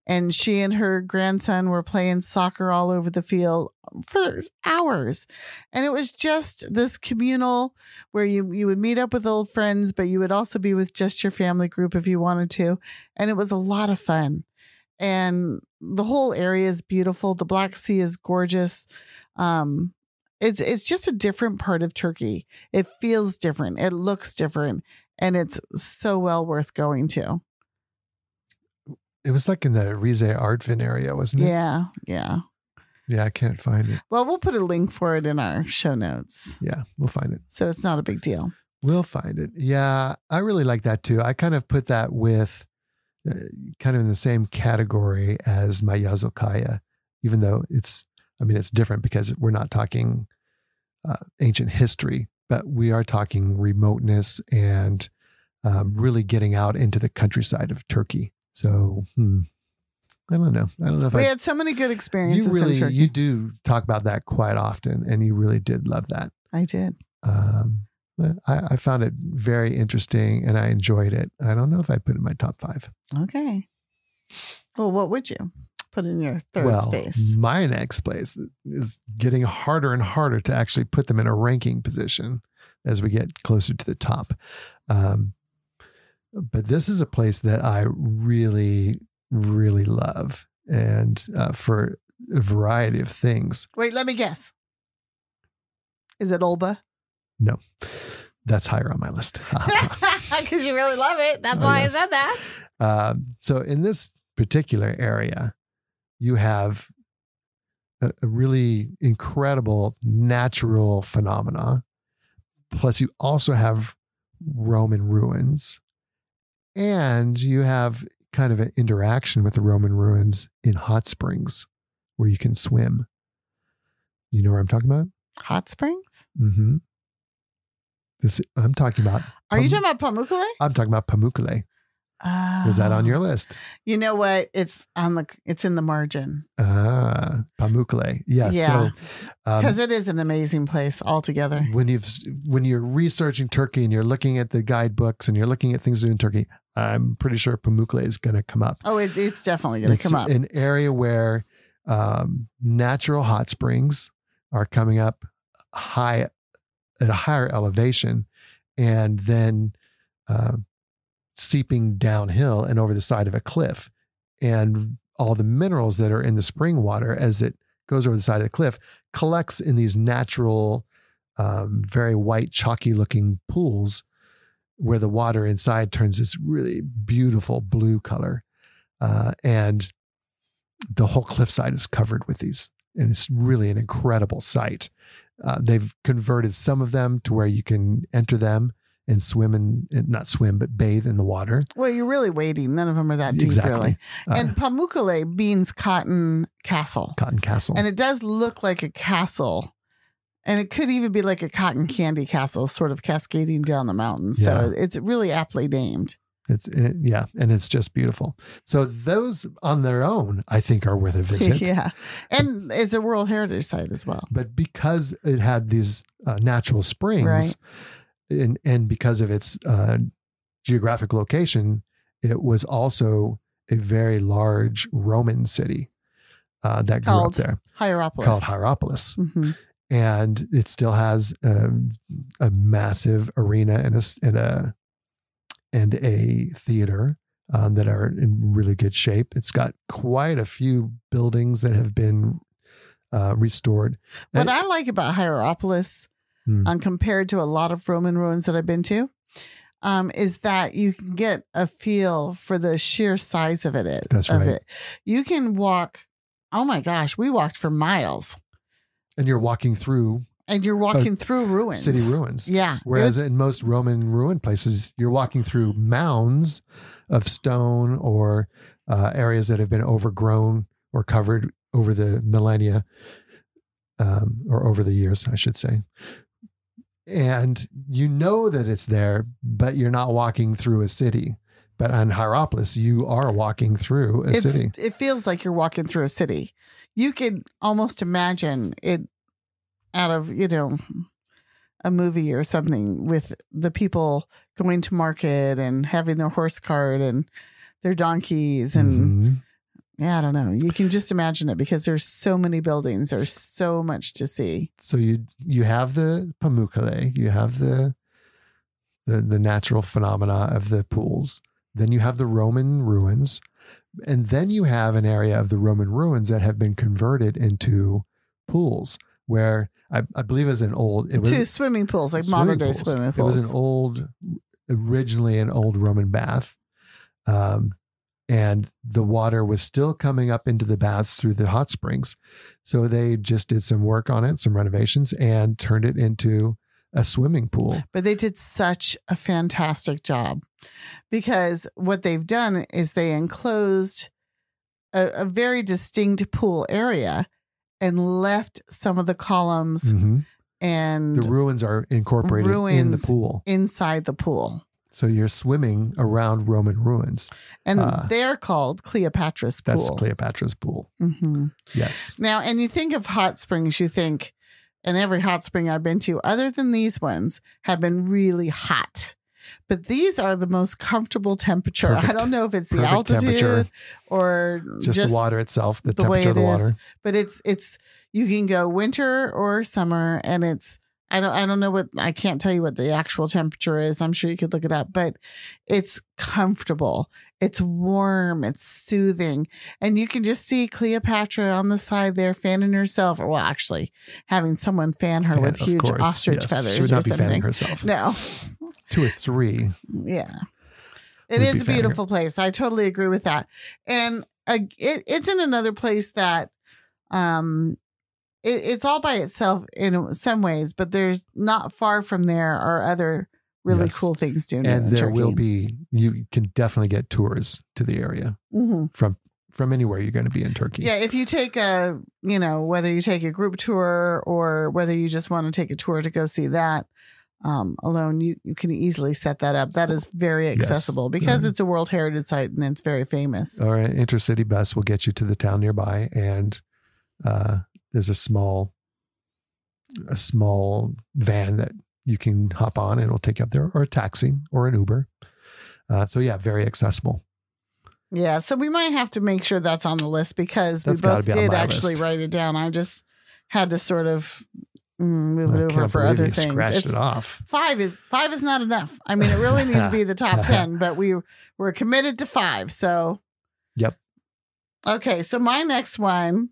Speaker 1: and she and her grandson were playing soccer all over the field for hours. And it was just this communal where you you would meet up with old friends, but you would also be with just your family group if you wanted to. And it was a lot of fun. And the whole area is beautiful. The Black Sea is gorgeous. Um, it's it's just a different part of Turkey. It feels different. It looks different, and it's so well worth going to.
Speaker 2: It was like in the Rize Artvin area, wasn't it?
Speaker 1: Yeah, yeah.
Speaker 2: Yeah, I can't find it.
Speaker 1: Well, we'll put a link for it in our show notes,
Speaker 2: Yeah, we'll find it.
Speaker 1: so it's not a big deal.
Speaker 2: We'll find it. Yeah, I really like that too. I kind of put that with uh, kind of in the same category as my Yazilikaya, even though it's, I mean, it's different because we're not talking uh, ancient history, but we are talking remoteness and um, really getting out into the countryside of Turkey. So, hmm, I don't know. I don't know if
Speaker 1: We
Speaker 2: I.
Speaker 1: had so many good
Speaker 2: You
Speaker 1: experiences
Speaker 2: really,
Speaker 1: in Turkey.
Speaker 2: you do talk about that quite often, and you really did love that.
Speaker 1: I did.
Speaker 2: Um, I, I found it very interesting and I enjoyed it. I don't know if I put it in my top five.
Speaker 1: Okay. Well, what would you put in your third
Speaker 2: well,
Speaker 1: space?
Speaker 2: my next place is getting harder and harder to actually put them in a ranking position as we get closer to the top. Um, but this is a place that I really, really love, and uh, for a variety of things.
Speaker 1: Wait, let me guess. Is it Olba?
Speaker 2: No, that's higher on my list.
Speaker 1: Because you really love it. That's
Speaker 2: Oh,
Speaker 1: why
Speaker 2: yes.
Speaker 1: I said that.
Speaker 2: Um, so in this particular area, you have a, a really incredible natural phenomena. Plus, you also have Roman ruins, and you have kind of an interaction with the Roman ruins in hot springs where you can swim. You know where I'm talking about?
Speaker 1: Hot Springs?
Speaker 2: Mm-hmm. This I'm talking about.
Speaker 1: Are you talking about Pamukkale?
Speaker 2: I'm talking about Pamukkale. Was that on
Speaker 1: Oh.
Speaker 2: your list?
Speaker 1: You know what? It's on the. It's in the margin.
Speaker 2: Ah, Pamukkale. Yeah.
Speaker 1: Yeah.
Speaker 2: So um,
Speaker 1: because it is an amazing place altogether.
Speaker 2: when you've when you're researching Turkey and you're looking at the guidebooks and you're looking at things to do in Turkey, I'm pretty sure Pamukkale is going to come up.
Speaker 1: Oh, it, it's definitely going to come up.
Speaker 2: an area where um, natural hot springs are coming up high at a higher elevation, and then uh, seeping downhill and over the side of a cliff, and all the minerals that are in the spring water as it goes over the side of the cliff collects in these natural, um, very white, chalky looking pools where the water inside turns this really beautiful blue color. Uh, and the whole cliffside is covered with these. And it's really an incredible sight. Uh, they've converted some of them to where you can enter them and swim in, and not swim, but bathe in the water.
Speaker 1: well, you're really waiting. None of them are that deep,
Speaker 2: Exactly.
Speaker 1: really.
Speaker 2: Uh,
Speaker 1: And Pamukkale means cotton castle.
Speaker 2: Cotton Castle.
Speaker 1: And it does look like a castle. And it could even be like a cotton candy castle, sort of cascading down the mountain. So it's really aptly named.
Speaker 2: It's it, yeah, and it's just beautiful. So those on their own, I think, are worth a visit.
Speaker 1: yeah. And it's a World Heritage Site as well.
Speaker 2: But because it had these uh, natural springs,
Speaker 1: Right.
Speaker 2: and and because of its uh, geographic location, it was also a very large Roman city uh, that grew
Speaker 1: Called
Speaker 2: up there
Speaker 1: Hierapolis.
Speaker 2: called Hierapolis,
Speaker 1: Mhm.
Speaker 2: and it still has um, a massive arena and a and a and a theater um, that are in really good shape. It's got quite a few buildings that have been uh, restored.
Speaker 1: What
Speaker 2: And-
Speaker 1: I like about Hierapolis,
Speaker 2: Hmm.
Speaker 1: um, compared to a lot of Roman ruins that I've been to, um, is that you can get a feel for the sheer size of it. Is,
Speaker 2: That's
Speaker 1: of
Speaker 2: right.
Speaker 1: it. You can walk. Oh my gosh, we walked for miles,
Speaker 2: and you're walking through
Speaker 1: and you're walking through ruins,
Speaker 2: city ruins.
Speaker 1: Yeah.
Speaker 2: Whereas in most Roman ruin places, you're walking through mounds of stone or uh, areas that have been overgrown or covered over the millennia um, or over the years, I should say. And you know that it's there, but you're not walking through a city. But on Hierapolis, you are walking through a
Speaker 1: it,
Speaker 2: city.
Speaker 1: it feels like you're walking through a city. You can almost imagine it out of, you know, a movie or something with the people going to market and having their horse cart and their donkeys and
Speaker 2: Mhm.
Speaker 1: yeah, I don't know. You can just imagine it because there's so many buildings. There's so much to see.
Speaker 2: so you you have the Pamukkale, you have the the the natural phenomena of the pools. Then you have the Roman ruins, and then you have an area of the Roman ruins that have been converted into pools. Where I, I believe is an old it was
Speaker 1: Two swimming pools, like
Speaker 2: swimming
Speaker 1: modern day
Speaker 2: pools.
Speaker 1: swimming pools.
Speaker 2: It was an old, originally an old Roman bath, um, and the water was still coming up into the baths through the hot springs. So they just did some work on it, some renovations, and turned it into a swimming pool.
Speaker 1: but they did such a fantastic job because what they've done is they enclosed a, a very distinct pool area and left some of the columns
Speaker 2: Mhm.
Speaker 1: and
Speaker 2: The ruins are incorporated in the pool,
Speaker 1: inside the pool.
Speaker 2: so you're swimming around Roman ruins.
Speaker 1: And
Speaker 2: Ah.
Speaker 1: they're called Cleopatra's
Speaker 2: That's
Speaker 1: Pool.
Speaker 2: Cleopatra's pool.
Speaker 1: hmm
Speaker 2: Yes.
Speaker 1: Now, and you think of hot springs, you think, and every hot spring I've been to, other than these ones, have been really hot. But these are the most comfortable temperature. I don't know if it's the
Speaker 2: Perfect
Speaker 1: altitude or
Speaker 2: Just,
Speaker 1: just,
Speaker 2: the water itself, the,
Speaker 1: the way
Speaker 2: temperature of the
Speaker 1: it is.
Speaker 2: water.
Speaker 1: but it's it's you can go winter or summer and it's I don't I don't know what I can't tell you what the actual temperature is. I'm sure you could look it up, but it's comfortable. It's warm, it's soothing. And you can just see Cleopatra on the side there fanning herself or well actually having someone fan her
Speaker 2: Yeah,
Speaker 1: with huge
Speaker 2: course,
Speaker 1: ostrich
Speaker 2: yes.
Speaker 1: feathers
Speaker 2: She would
Speaker 1: or
Speaker 2: not be fanning herself.
Speaker 1: No.
Speaker 2: Two or three.
Speaker 1: Yeah. It is
Speaker 2: be
Speaker 1: a
Speaker 2: fanning her.
Speaker 1: beautiful place. I totally agree with that. And uh, it, it's in another place that um it, it's all by itself in some ways, but there's not far from there are other really
Speaker 2: Yes.
Speaker 1: cool things to do.
Speaker 2: and there
Speaker 1: Turkey.
Speaker 2: will be you can definitely get tours to the area
Speaker 1: Mhm.
Speaker 2: from from anywhere you're going to be in Turkey.
Speaker 1: Yeah, if you take a, you know, whether you take a group tour or whether you just want to take a tour to go see that um, alone, you, you can easily set that up. That is very accessible because
Speaker 2: Right.
Speaker 1: it's a World Heritage Site and it's very famous.
Speaker 2: Or an intercity bus will get you to the town nearby, and uh, there's a small a small van that you can hop on and it'll take you up there, or a taxi or an Uber. Uh, so yeah, very accessible.
Speaker 1: Yeah, so we might have to make sure that's on the list because
Speaker 2: That's
Speaker 1: we both
Speaker 2: be
Speaker 1: did actually
Speaker 2: list.
Speaker 1: write it down. I just had to sort of mm, move it over for other things.
Speaker 2: Scratched
Speaker 1: It's-
Speaker 2: it off.
Speaker 1: Five is five is not enough. I mean, it really needs to be the top ten, but we we're committed to five. So,
Speaker 2: Yep.
Speaker 1: Okay, so my next one,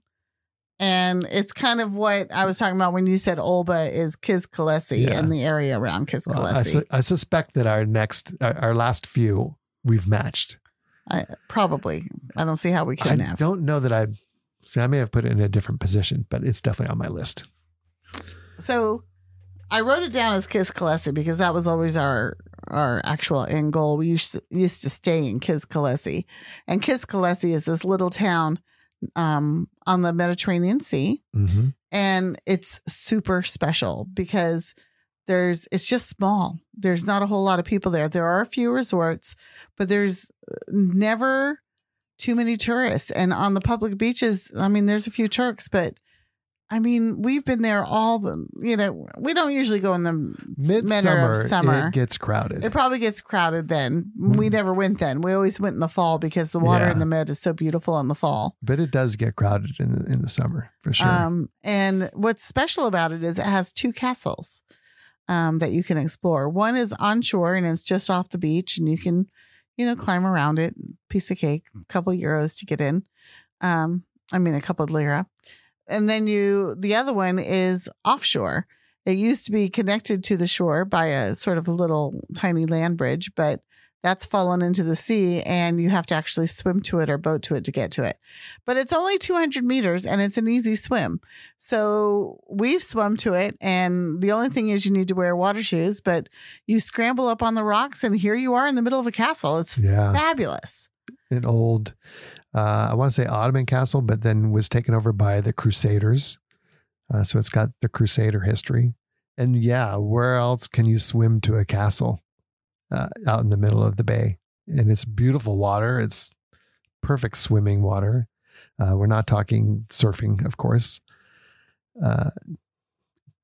Speaker 1: and it's kind of what I was talking about when you said Olba is Kizkalesi
Speaker 2: Yeah.
Speaker 1: and the area around
Speaker 2: Well, I,
Speaker 1: Kizkalesi.
Speaker 2: su- I suspect that our next, our, our last few, we've matched.
Speaker 1: I, probably. I don't see how we couldn't
Speaker 2: I
Speaker 1: have.
Speaker 2: don't know that I. See, I may have put it in a different position, but it's definitely on my list.
Speaker 1: So I wrote it down as Kiz Kalesi because that was always our our actual end goal. We used to, used to stay in Kiz Kalesi, and Kiz Kalesi is this little town um, on the Mediterranean Sea,
Speaker 2: hmm
Speaker 1: and it's super special because there's it's just small. There's not a whole lot of people there. There are a few resorts, but there's uh, never too many tourists. And on the public beaches, I mean, there's a few Turks, but I mean, we've been there all the, you know, we don't usually go in the
Speaker 2: Midsummer,
Speaker 1: of summer.
Speaker 2: it gets crowded.
Speaker 1: It probably gets crowded then. We
Speaker 2: Mm.
Speaker 1: never went then. We always went in the fall because the water
Speaker 2: Yeah.
Speaker 1: in the mid is so beautiful in the fall.
Speaker 2: but it does get crowded in the, in the summer for sure.
Speaker 1: Um, and what's special about it is it has two castles um, that you can explore. One is onshore and it's just off the beach, and you can, you know, climb around it. Piece of cake, a couple euros to get in. Um, I mean, a couple of lira. And then you, the other one is offshore. It used to be connected to the shore by a sort of a little tiny land bridge, but that's fallen into the sea and you have to actually swim to it or boat to it to get to it. But it's only 200 meters and it's an easy swim. So we've swum to it. And the only thing is you need to wear water shoes, but you scramble up on the rocks and here you are in the middle of a castle. It's
Speaker 2: yeah,
Speaker 1: fabulous.
Speaker 2: an old, uh, I want to say Ottoman castle, but then was taken over by the Crusaders. Uh, so it's got the Crusader history. And yeah, where else can you swim to a castle uh, out in the middle of the bay? And it's beautiful water. It's perfect swimming water. Uh, we're not talking surfing, of course. Uh,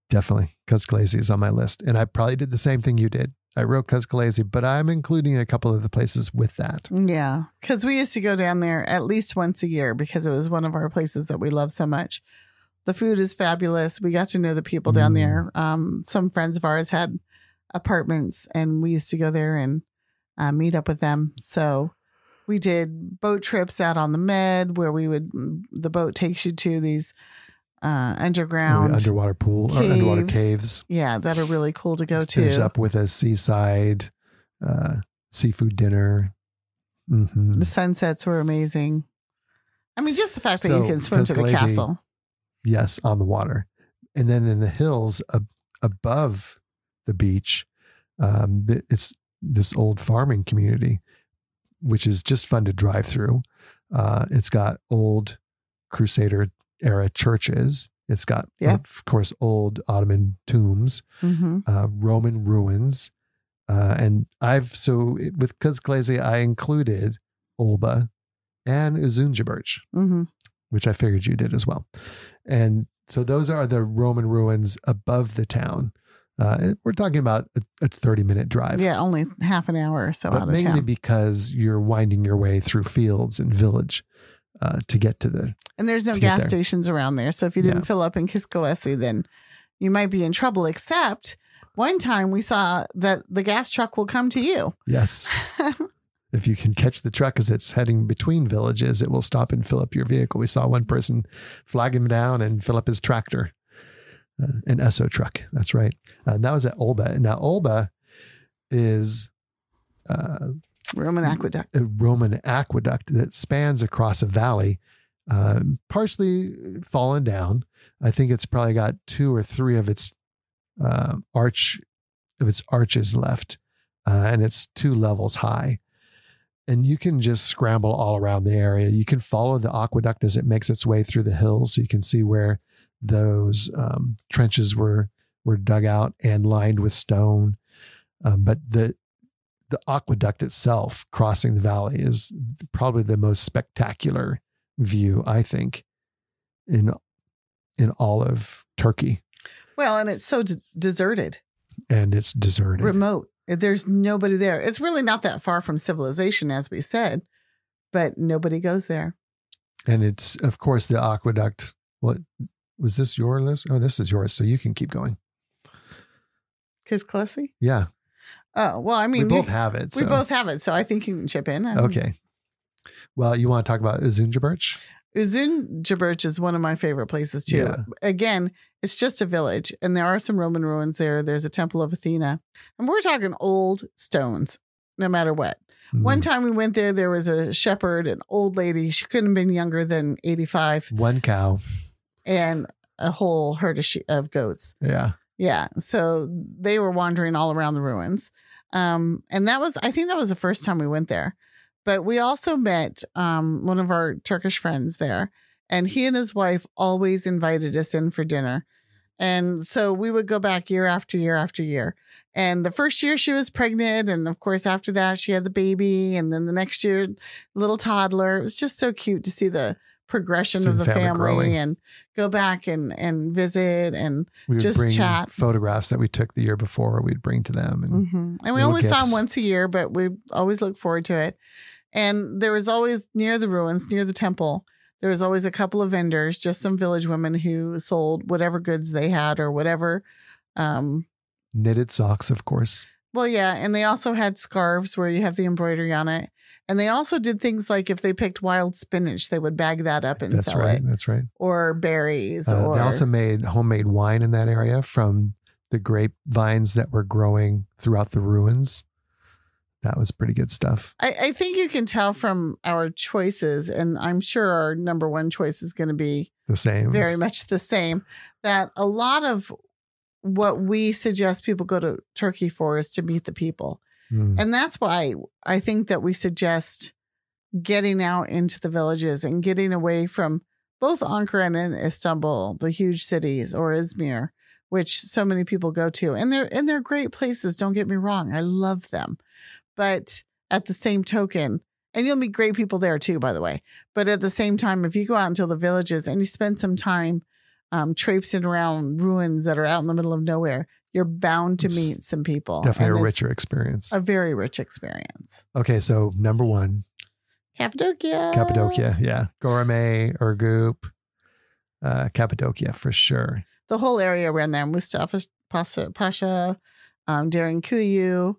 Speaker 2: definitely, Kizkalesi is on my list. And I probably did the same thing you did. I wrote Kizkalesi, but I'm including a couple of the places with that.
Speaker 1: Yeah. Cause we used to go down there at least once a year because it was one of our places that we love so much. The food is fabulous. We got to know the people down
Speaker 2: Mm.
Speaker 1: there. Um, some friends of ours had apartments and we used to go there and uh, meet up with them. So we did boat trips out on the Med where we would, the boat takes you to these uh, underground.
Speaker 2: underwater pool or underwater
Speaker 1: caves.
Speaker 2: caves.
Speaker 1: yeah, that are really cool to go
Speaker 2: Finish
Speaker 1: to.
Speaker 2: up with a seaside uh, seafood dinner. hmm
Speaker 1: The sunsets were amazing. I mean, just the fact that you can swim to the castle.
Speaker 2: Yes, on the water, and then in the hills ab- above the beach, um, it's this old farming community, which is just fun to drive through. Uh, it's got old Crusader era churches. It's got,
Speaker 1: Yeah.
Speaker 2: of course, old Ottoman tombs.
Speaker 1: hmm
Speaker 2: uh, Roman ruins. Uh, and I've so it- with Kizkalesi, I included Olba and Uzuncaburç,
Speaker 1: hmm
Speaker 2: which I figured you did as well. And so those are the Roman ruins above the town. Uh, we're talking about a, a 30 minute drive.
Speaker 1: Yeah, only half an hour or so
Speaker 2: but
Speaker 1: out of
Speaker 2: mainly
Speaker 1: town.
Speaker 2: because you're winding your way through fields and village uh, to get to the.
Speaker 1: and there's no gas stations around there. So if you didn't
Speaker 2: Yeah.
Speaker 1: fill up in Kizkalesi, then you might be in trouble. Except one time we saw that the gas truck will come to you.
Speaker 2: Yes. if you can catch the truck as it's heading between villages, it will stop and fill up your vehicle. We saw one person flag him down and fill up his tractor, uh, an Esso truck. That's right. Uh, and that was at Olba. Now, Olba is uh,
Speaker 1: Roman aqueduct.
Speaker 2: a Roman aqueduct that spans across a valley, um, partially fallen down. I think it's probably got two or three of its uh, arch of its arches left, uh, and it's two levels high. And you can just scramble all around the area. You can follow the aqueduct as it makes its way through the hills, so you can see where those um, trenches were were dug out and lined with stone. Um, but the the aqueduct itself crossing the valley is probably the most spectacular view I think in in all of Turkey
Speaker 1: Well, and it's so d- deserted,
Speaker 2: and it's deserted.
Speaker 1: remote. There's nobody there. It's really not that far from civilization, as we said, but nobody goes there.
Speaker 2: and it's of course the aqueduct what was this your list? Oh, this is yours so you can keep going.
Speaker 1: Kizkalesi?
Speaker 2: Yeah.
Speaker 1: Oh, well, I mean,
Speaker 2: we both have it.
Speaker 1: we
Speaker 2: so-
Speaker 1: both have it. So I think you can chip in.
Speaker 2: Okay. Well, you want to talk about Uzuncaburç?
Speaker 1: Uzun Jaberch is one of my favorite places too.
Speaker 2: Yeah.
Speaker 1: Again, it's just a village, and there are some Roman ruins there. There's a temple of Athena, and we're talking old stones, no matter what. One
Speaker 2: Mm.
Speaker 1: time we went there, there was a shepherd, an old lady. She couldn't have been younger than 85,
Speaker 2: one cow.
Speaker 1: and a whole herd of, she- of goats.
Speaker 2: Yeah.
Speaker 1: Yeah. So they were wandering all around the ruins. Um, and that was, I think that was the first time we went there. But we also met um, one of our Turkish friends there, and he and his wife always invited us in for dinner. And so we would go back year after year after year. And the first year she was pregnant. And of course, after that, she had the baby. And then the next year, little toddler. It was just so cute to see the progression
Speaker 2: See
Speaker 1: of
Speaker 2: the
Speaker 1: the
Speaker 2: family growing.
Speaker 1: and go back and, and visit. And
Speaker 2: We would
Speaker 1: Just chat.
Speaker 2: photographs that we took the year before. We'd bring to them, and
Speaker 1: hmm And we only saw them once a year, but we always look forward to it. And there was always near the ruins, near the temple, there was always a couple of vendors, just some village women who sold whatever goods they had or whatever. Um,
Speaker 2: knitted socks, of course.
Speaker 1: well, yeah. And they also had scarves where you have the embroidery on it. And they also did things like if they picked wild spinach, they would bag that up and
Speaker 2: That's
Speaker 1: sell
Speaker 2: right.
Speaker 1: it,
Speaker 2: That's right.
Speaker 1: or berries,
Speaker 2: Uh,
Speaker 1: or
Speaker 2: they also made homemade wine in that area from the grapevines that were growing throughout the ruins. That was pretty good stuff.
Speaker 1: I, I think you can tell from our choices, and I'm sure our number one choice is going to be
Speaker 2: The same.
Speaker 1: very much the same that a lot of what we suggest people go to Turkey for is to meet the people.
Speaker 2: Mm.
Speaker 1: And that's why I think that we suggest getting out into the villages and getting away from both Ankara and Istanbul, the huge cities, or Izmir, which so many people go to. And they're and they're great places, don't get me wrong. I love them. But at the same token, and you'll meet great people there too, by the way. But at the same time, if you go out into the villages and you spend some time um, traipsing around ruins that are out in the middle of nowhere, you're bound to
Speaker 2: It's
Speaker 1: meet some people.
Speaker 2: Definitely a richer experience.
Speaker 1: A very rich experience.
Speaker 2: Okay, so number one,
Speaker 1: Cappadocia.
Speaker 2: Cappadocia. Yeah. Göreme, Urgup, uh, Cappadocia for sure.
Speaker 1: The whole area around there, Mustafa Pasha, Pasha um, Derinkuyu.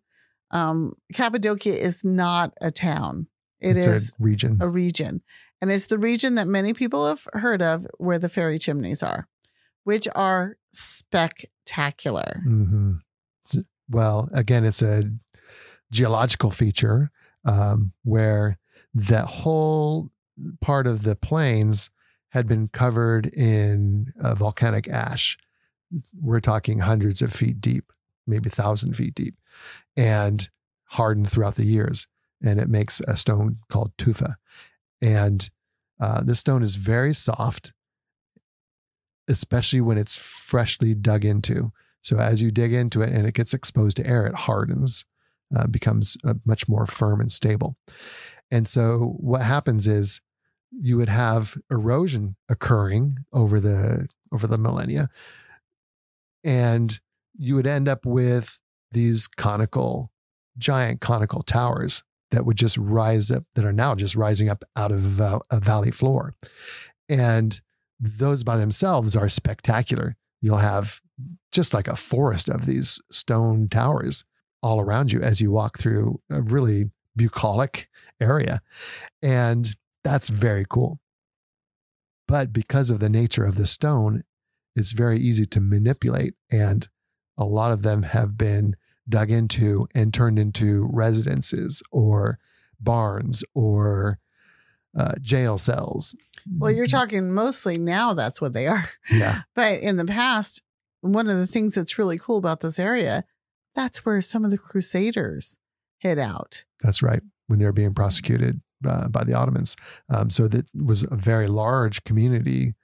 Speaker 1: Um, Cappadocia is not a town. It
Speaker 2: it's
Speaker 1: is
Speaker 2: a region.
Speaker 1: a region. And it's the region that many people have heard of where the fairy chimneys are, which are spectacular.
Speaker 2: Hmm Well, again, it's a geological feature um, where that whole part of the plains had been covered in uh, volcanic ash. We're talking hundreds of feet deep, maybe thousand feet deep, and hardened throughout the years. And it makes a stone called tufa. And uh, this stone is very soft, especially when it's freshly dug into. So as you dig into it and it gets exposed to air, it hardens, uh, becomes uh, much more firm and stable. And so what happens is you would have erosion occurring over the over the millennia, and you would end up with these conical, giant conical towers that would just rise up, that are now just rising up out of a, a valley floor. And those by themselves are spectacular. You'll have just like a forest of these stone towers all around you as you walk through a really bucolic area. And that's very cool. But because of the nature of the stone, it's very easy to manipulate. And a lot of them have been dug into and turned into residences or barns or uh, jail cells.
Speaker 1: Well, you're talking mostly now that's what they are.
Speaker 2: Yeah.
Speaker 1: But in the past, one of the things that's really cool about this area, that's where some of the crusaders hid out.
Speaker 2: That's right. When they were being prosecuted uh, by the Ottomans. Um, so that was a very large community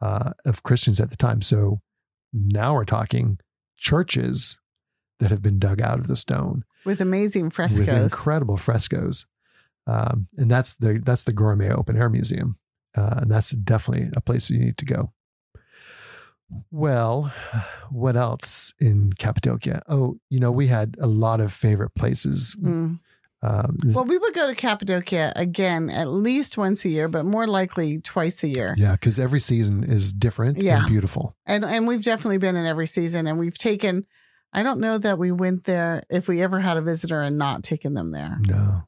Speaker 2: uh, of Christians at the time. So now we're talking churches that have been dug out of the stone
Speaker 1: With amazing
Speaker 2: with
Speaker 1: frescoes.
Speaker 2: incredible frescoes. Um, and that's the that's the Göreme Open Air Museum, uh, and that's definitely a place you need to go. Well, what else in Cappadocia? Oh, you know, we had a lot of favorite places.
Speaker 1: Mm.
Speaker 2: Um,
Speaker 1: Well, we would go to Cappadocia again at least once a year, but more likely twice a year.
Speaker 2: yeah, because every season is different
Speaker 1: Yeah.
Speaker 2: and beautiful.
Speaker 1: And and we've definitely been in every season and we've taken I don't know that we went there if we ever had a visitor and not taken them there.
Speaker 2: No,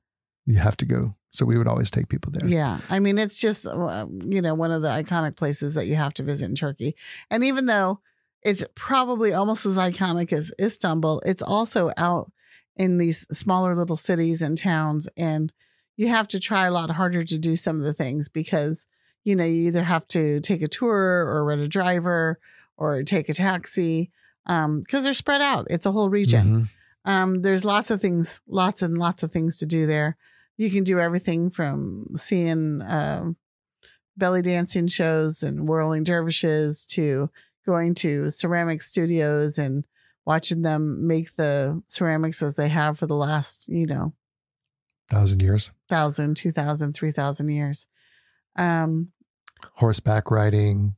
Speaker 2: you have to go. So we would always take people there.
Speaker 1: Yeah. I mean, it's just, uh, you know, one of the iconic places that you have to visit in Turkey. And even though it's probably almost as iconic as Istanbul, it's also out in these smaller little cities and towns. And you have to try a lot harder to do some of the things because, you know, you either have to take a tour or rent a driver or take a taxi because they're spread out. It's a whole region.
Speaker 2: Mhm.
Speaker 1: Um, there's lots of things, lots and lots of things to do there. You can do everything from seeing um belly dancing shows and whirling dervishes to going to ceramic studios and watching them make the ceramics as they have for the last, you know,
Speaker 2: Thousand years.
Speaker 1: thousand, two thousand, three thousand years. Um,
Speaker 2: Horseback riding,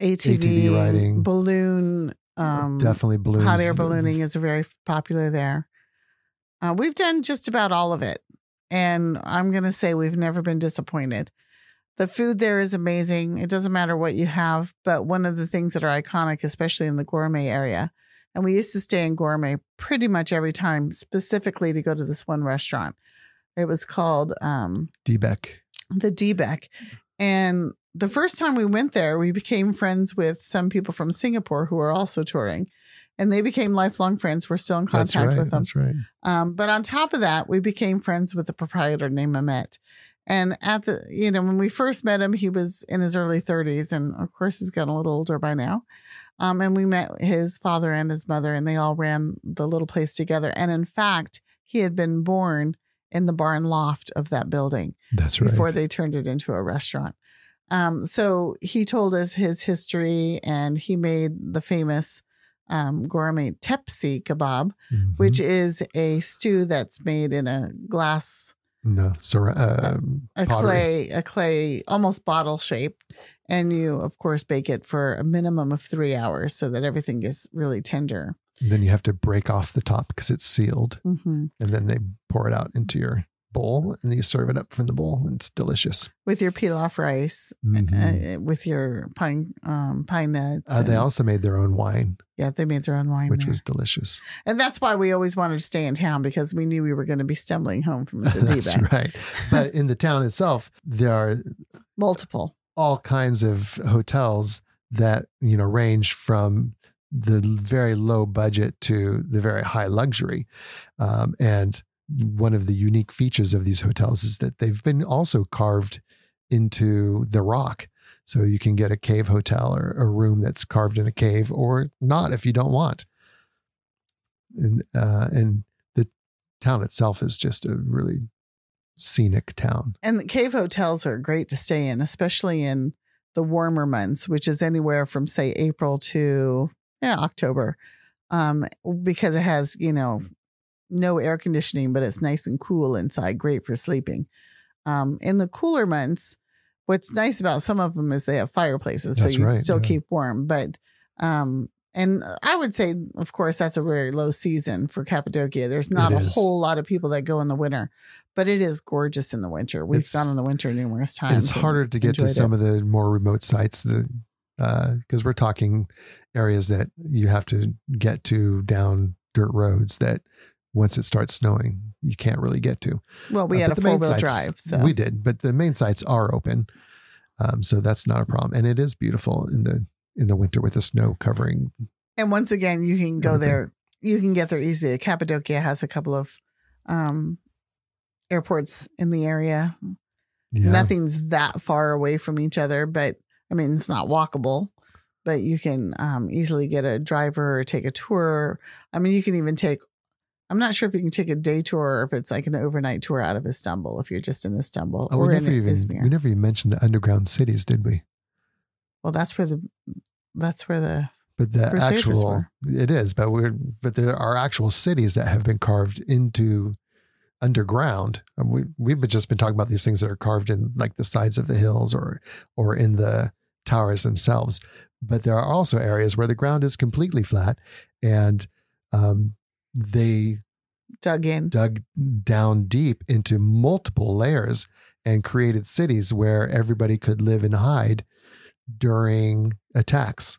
Speaker 1: ATV,
Speaker 2: ATV riding.
Speaker 1: balloon, um,
Speaker 2: definitely balloons.
Speaker 1: hot air ballooning is very popular there. Uh, we've done just about all of it. And I'm going to say we've never been disappointed. The food there is amazing. It doesn't matter what you have, but one of the things that are iconic, especially in the Göreme area, and we used to stay in Göreme pretty much every time, specifically to go to this one restaurant. It was called um,
Speaker 2: Debeck.
Speaker 1: the Debeck. And the first time we went there, we became friends with some people from Singapore who were also touring. And they became lifelong friends. We're still in contact
Speaker 2: right.
Speaker 1: with them.
Speaker 2: That's right.
Speaker 1: Um, but on top of that, we became friends with the proprietor named Mehmet. And at the, you know, when we first met him, he was in his early 30s. And of course, he's gotten a little older by now. Um, and we met his father and his mother, and they all ran the little place together. And in fact, he had been born in the barn loft of that building
Speaker 2: That's right.
Speaker 1: before they turned it into a restaurant. Um, so he told us his history and he made the famous um, Göreme testi kebab,
Speaker 2: Mhm.
Speaker 1: which is a stew that's made in a glass,
Speaker 2: no, uh,
Speaker 1: a
Speaker 2: pottery.
Speaker 1: clay, a clay, almost bottle shape. And you, of course, bake it for a minimum of three hours so that everything gets really tender.
Speaker 2: Then you have to break off the top because it's sealed,
Speaker 1: hmm
Speaker 2: and then they pour it out into your bowl, and you serve it up from the bowl, and it's delicious.
Speaker 1: With your pilaf rice,
Speaker 2: Mhm.
Speaker 1: uh, with your pine um, pine nuts.
Speaker 2: Uh, they also made their own wine,
Speaker 1: yeah, they made their own wine.
Speaker 2: which
Speaker 1: there.
Speaker 2: was delicious.
Speaker 1: And that's why we always wanted to stay in town because we knew we were going to be stumbling home from the
Speaker 2: That's right. But in the town itself, there are
Speaker 1: Multiple.
Speaker 2: all kinds of hotels that you know range from the very low budget to the very high luxury um, and one of the unique features of these hotels is that they've been also carved into the rock so you can get a cave hotel or a room that's carved in a cave or not if you don't want and uh, and the town itself is just a really scenic town
Speaker 1: And the cave hotels are great to stay in, especially in the warmer months, which is anywhere from say April to yeah, October. Um, because it has, you know, no air conditioning, but it's nice and cool inside, great for sleeping. Um, in the cooler months, what's nice about some of them is they have fireplaces, so you
Speaker 2: right,
Speaker 1: can still
Speaker 2: yeah.
Speaker 1: keep warm. But um, And I would say, of course, that's a very low season for Cappadocia. There's not
Speaker 2: It
Speaker 1: a whole lot of people that go in the winter, but it is gorgeous in the winter. We've
Speaker 2: It's-
Speaker 1: gone in the winter numerous times.
Speaker 2: it's harder to get to
Speaker 1: enjoyed
Speaker 2: some
Speaker 1: it.
Speaker 2: of the more remote sites the because we're talking areas that you have to get to down dirt roads that once it starts snowing you can't really get to
Speaker 1: Well, we
Speaker 2: Uh,
Speaker 1: had a four wheel
Speaker 2: sites-
Speaker 1: drive, so
Speaker 2: we did but the main sites are open um, so that's not a problem and it is beautiful in the in the winter with the snow covering
Speaker 1: and once again, you can go
Speaker 2: Everything.
Speaker 1: there. You can get there easily. Cappadocia has a couple of um, airports in the area.
Speaker 2: yeah
Speaker 1: Nothing's that far away from each other, but I mean, it's not walkable. But you can um, easily get a driver or take a tour. I mean, you can even take. I'm not sure if you can take a day tour or if it's like an overnight tour out of Istanbul if you're just in Istanbul
Speaker 2: oh,
Speaker 1: or
Speaker 2: we
Speaker 1: in
Speaker 2: never even
Speaker 1: Izmir.
Speaker 2: we never even mentioned the underground cities did we
Speaker 1: well, that's where the that's where the
Speaker 2: but the
Speaker 1: Crusaders
Speaker 2: actual
Speaker 1: were.
Speaker 2: it is but we're but there are actual cities that have been carved into underground we, we've just been talking about these things that are carved in like the sides of the hills or or in the towers themselves but there are also areas where the ground is completely flat and um, they
Speaker 1: dug in.
Speaker 2: dug down deep into multiple layers and created cities where everybody could live and hide during attacks.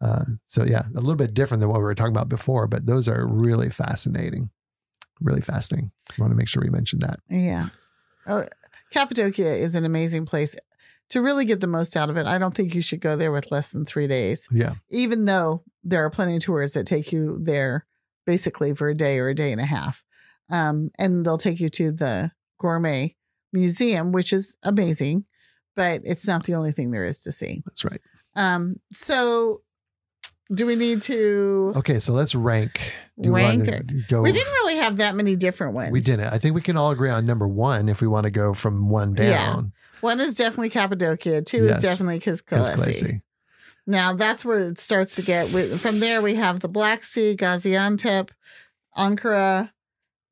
Speaker 2: Uh, so yeah, a little bit different than what we were talking about before, but those are really fascinating. Really fascinating. I want to make sure we mention that.
Speaker 1: Yeah. Oh, Cappadocia is an amazing place. To really get the most out of it, I don't think you should go there with less than three days,
Speaker 2: Yeah.
Speaker 1: even though there are plenty of tours that take you there basically for a day or a day and a half. Um, and they'll take you to the Göreme museum, which is amazing, but it's not the only thing there is to see.
Speaker 2: That's right.
Speaker 1: Um, so do we need to
Speaker 2: Okay, so let's rank. Do
Speaker 1: rank it?
Speaker 2: go?
Speaker 1: We didn't really have that many different ones.
Speaker 2: We didn't. I think we can all agree on number one if we want to go from one
Speaker 1: Yeah.
Speaker 2: down.
Speaker 1: One is definitely Cappadocia. Two
Speaker 2: Yes.
Speaker 1: is definitely
Speaker 2: Because
Speaker 1: Kizkalesi. Now that's where it starts to get. From there, we have the Black Sea, Gaziantep, Ankara,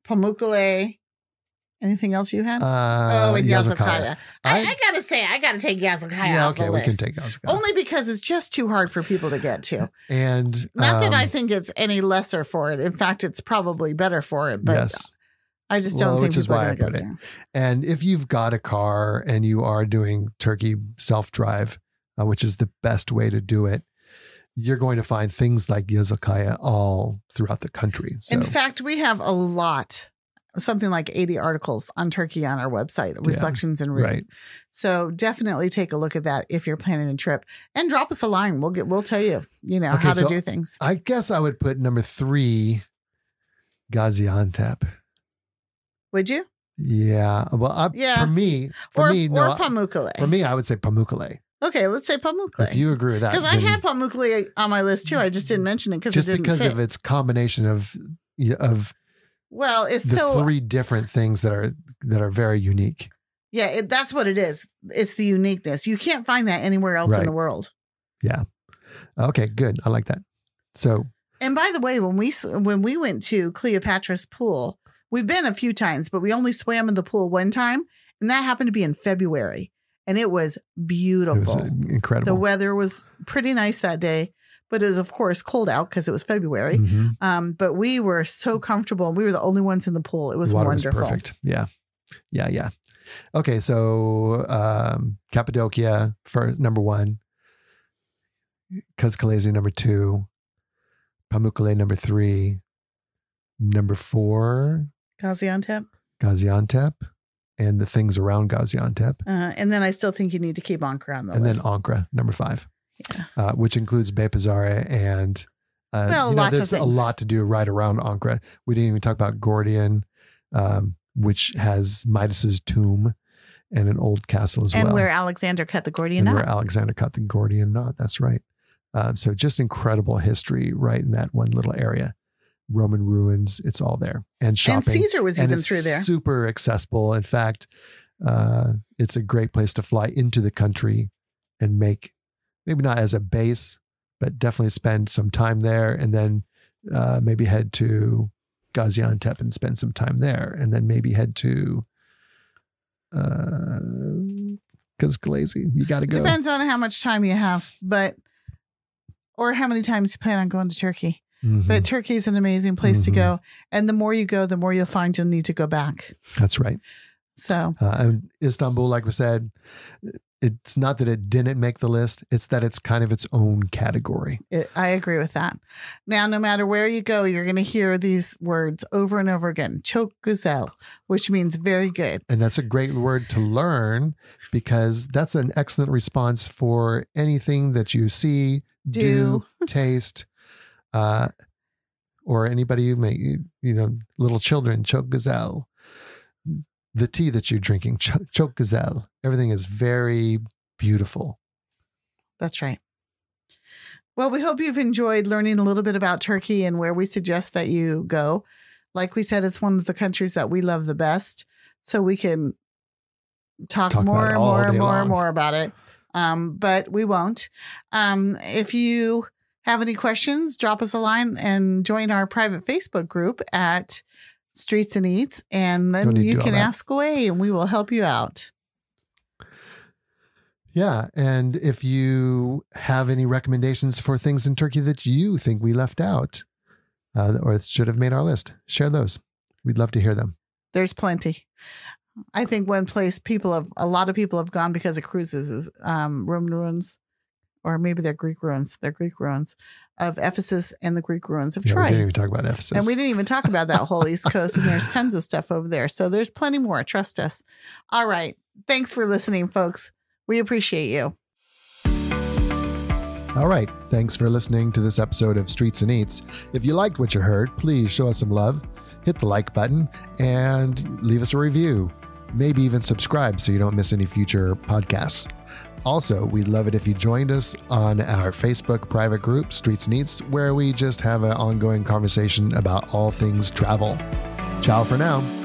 Speaker 1: Pamukkale. Anything else you had?
Speaker 2: Uh,
Speaker 1: oh, and. Yazilikaya. I,
Speaker 2: I-
Speaker 1: I gotta say, I gotta take Yazilikaya
Speaker 2: Yeah,
Speaker 1: off
Speaker 2: okay,
Speaker 1: the
Speaker 2: we
Speaker 1: list.
Speaker 2: can take Yazilikaya.
Speaker 1: Only because it's just too hard for people to get to.
Speaker 2: and
Speaker 1: Not that
Speaker 2: um,
Speaker 1: I think it's any lesser for it. In fact, it's probably better for it. But
Speaker 2: yes.
Speaker 1: I just don't
Speaker 2: Well,
Speaker 1: think
Speaker 2: which is why I put it.
Speaker 1: there.
Speaker 2: And if you've got a car and you are doing Turkey self drive, uh, which is the best way to do it, you're going to find things like Yazilikaya all throughout the country. So
Speaker 1: In fact, we have a lot, something like 80 articles on Turkey on our website, Reflections Enroute.
Speaker 2: right.
Speaker 1: So definitely take a look at that if you're planning a trip and drop us a line. We'll get, we'll tell you, you know,
Speaker 2: Okay,
Speaker 1: how to
Speaker 2: so-
Speaker 1: do things.
Speaker 2: I guess I would put number three, Gaziantep.
Speaker 1: Would you?
Speaker 2: Yeah. Well, I,
Speaker 1: Yeah.
Speaker 2: for me, for
Speaker 1: or
Speaker 2: me, no,
Speaker 1: or
Speaker 2: I-
Speaker 1: Pamukkale.
Speaker 2: for me, I would say Pamukkale.
Speaker 1: Okay, let's say Pamukkale.
Speaker 2: If you agree with that,
Speaker 1: Because I had Pamukkale on my list too. I just didn't mention it because it
Speaker 2: just
Speaker 1: didn't
Speaker 2: because
Speaker 1: fit.
Speaker 2: of its combination of of
Speaker 1: well, it's
Speaker 2: the
Speaker 1: so
Speaker 2: three different things that are that are very unique.
Speaker 1: yeah. It, that's what it is. It's the uniqueness. You can't find that anywhere else in the world. Yeah.
Speaker 2: Okay, good. I like that. So
Speaker 1: And by the way, when we when we went to Cleopatra's pool, we've been a few times, but we only swam in the pool one time, and that happened to be in February, and it was
Speaker 2: it was
Speaker 1: beautiful.
Speaker 2: uh, incredible.
Speaker 1: the weather was pretty nice that day, but it was of course cold out because it was February.
Speaker 2: Mhm.
Speaker 1: Um, but we were so comfortable. We were the only ones in the pool. It was
Speaker 2: Water
Speaker 1: wonderful.
Speaker 2: was perfect. Yeah. Yeah, yeah. Okay, so um Cappadocia for number one, Kizkalesi number two, Pamukkale number three, number four,
Speaker 1: Gaziantep.
Speaker 2: Gaziantep, and the things around Gaziantep.
Speaker 1: Uh, and then I still think you need to keep Ankara on the
Speaker 2: and
Speaker 1: list.
Speaker 2: then Ankara, number five,
Speaker 1: Yeah.
Speaker 2: uh, which includes Beypazarı and uh,
Speaker 1: Well,
Speaker 2: you know, there's a lot to do right around Ankara. We didn't even talk about Gordian, um, which has Midas's tomb and an old castle as
Speaker 1: and
Speaker 2: well, And
Speaker 1: where Alexander cut the Gordian
Speaker 2: and where
Speaker 1: knot.
Speaker 2: Alexander cut the Gordian knot. That's right. Uh, so just incredible history right in that one little area. Roman ruins, it's all there, and shopping.
Speaker 1: And Caesar was
Speaker 2: and
Speaker 1: even through there.
Speaker 2: super accessible. In fact, uh, it's a great place to fly into the country and make maybe not as a base, but definitely spend some time there, and then uh, maybe head to Gaziantep and spend some time there, and then maybe head to because Galazi, you got to go.
Speaker 1: Depends on how much time you have, but or how many times you plan on going to Turkey.
Speaker 2: Mhm.
Speaker 1: But Turkey is an amazing place
Speaker 2: Mhm.
Speaker 1: to go. And the more you go, the more you'll find you'll need to go back.
Speaker 2: That's right.
Speaker 1: So,
Speaker 2: Uh, Istanbul, like we said, it's not that it didn't make the list; it's that it's kind of its own category.
Speaker 1: it, I agree with that. Now, no matter where you go, you're going to hear these words over and over again. Çok güzel, which means very good.
Speaker 2: And that's a great word to learn because that's an excellent response for anything that you see, do, taste, uh, or anybody who may, you know, little children, çok güzel. The tea that you're drinking, cho- çok güzel. Everything is very beautiful.
Speaker 1: That's right. Well, we hope you've enjoyed learning a little bit about Turkey and where we suggest that you go. Like we said, it's one of the countries that we love the best. So we can talk,
Speaker 2: Talk
Speaker 1: more and more and more
Speaker 2: long.
Speaker 1: and more about it. Um, but we won't. Um, if you have any questions, drop us a line and join our private Facebook group at Streets and Eats. And then you can ask away and we will help you out.
Speaker 2: Yeah. And if you have any recommendations for things in Turkey that you think we left out uh, or should have made our list, share those. We'd love to hear them.
Speaker 1: There's plenty. I think one place people have a lot of people have gone because of cruises is um Roman ruins, or maybe they're Greek ruins. They're Greek ruins of Ephesus and the Greek ruins of
Speaker 2: Yeah, we didn't even talk about Ephesus.
Speaker 1: And we didn't even talk about that whole East Coast, and there's tons of stuff over there. So there's plenty more. Trust us. All right. Thanks for listening, folks. We appreciate you.
Speaker 2: All right. Thanks for listening to this episode of Streets and Eats. If you liked what you heard, please show us some love, hit the like button, and leave us a review. Maybe even subscribe so you don't miss any future podcasts. Also, we'd love it if you joined us on our Facebook private group, Streets and Eats, where we just have an ongoing conversation about all things travel. Ciao for now.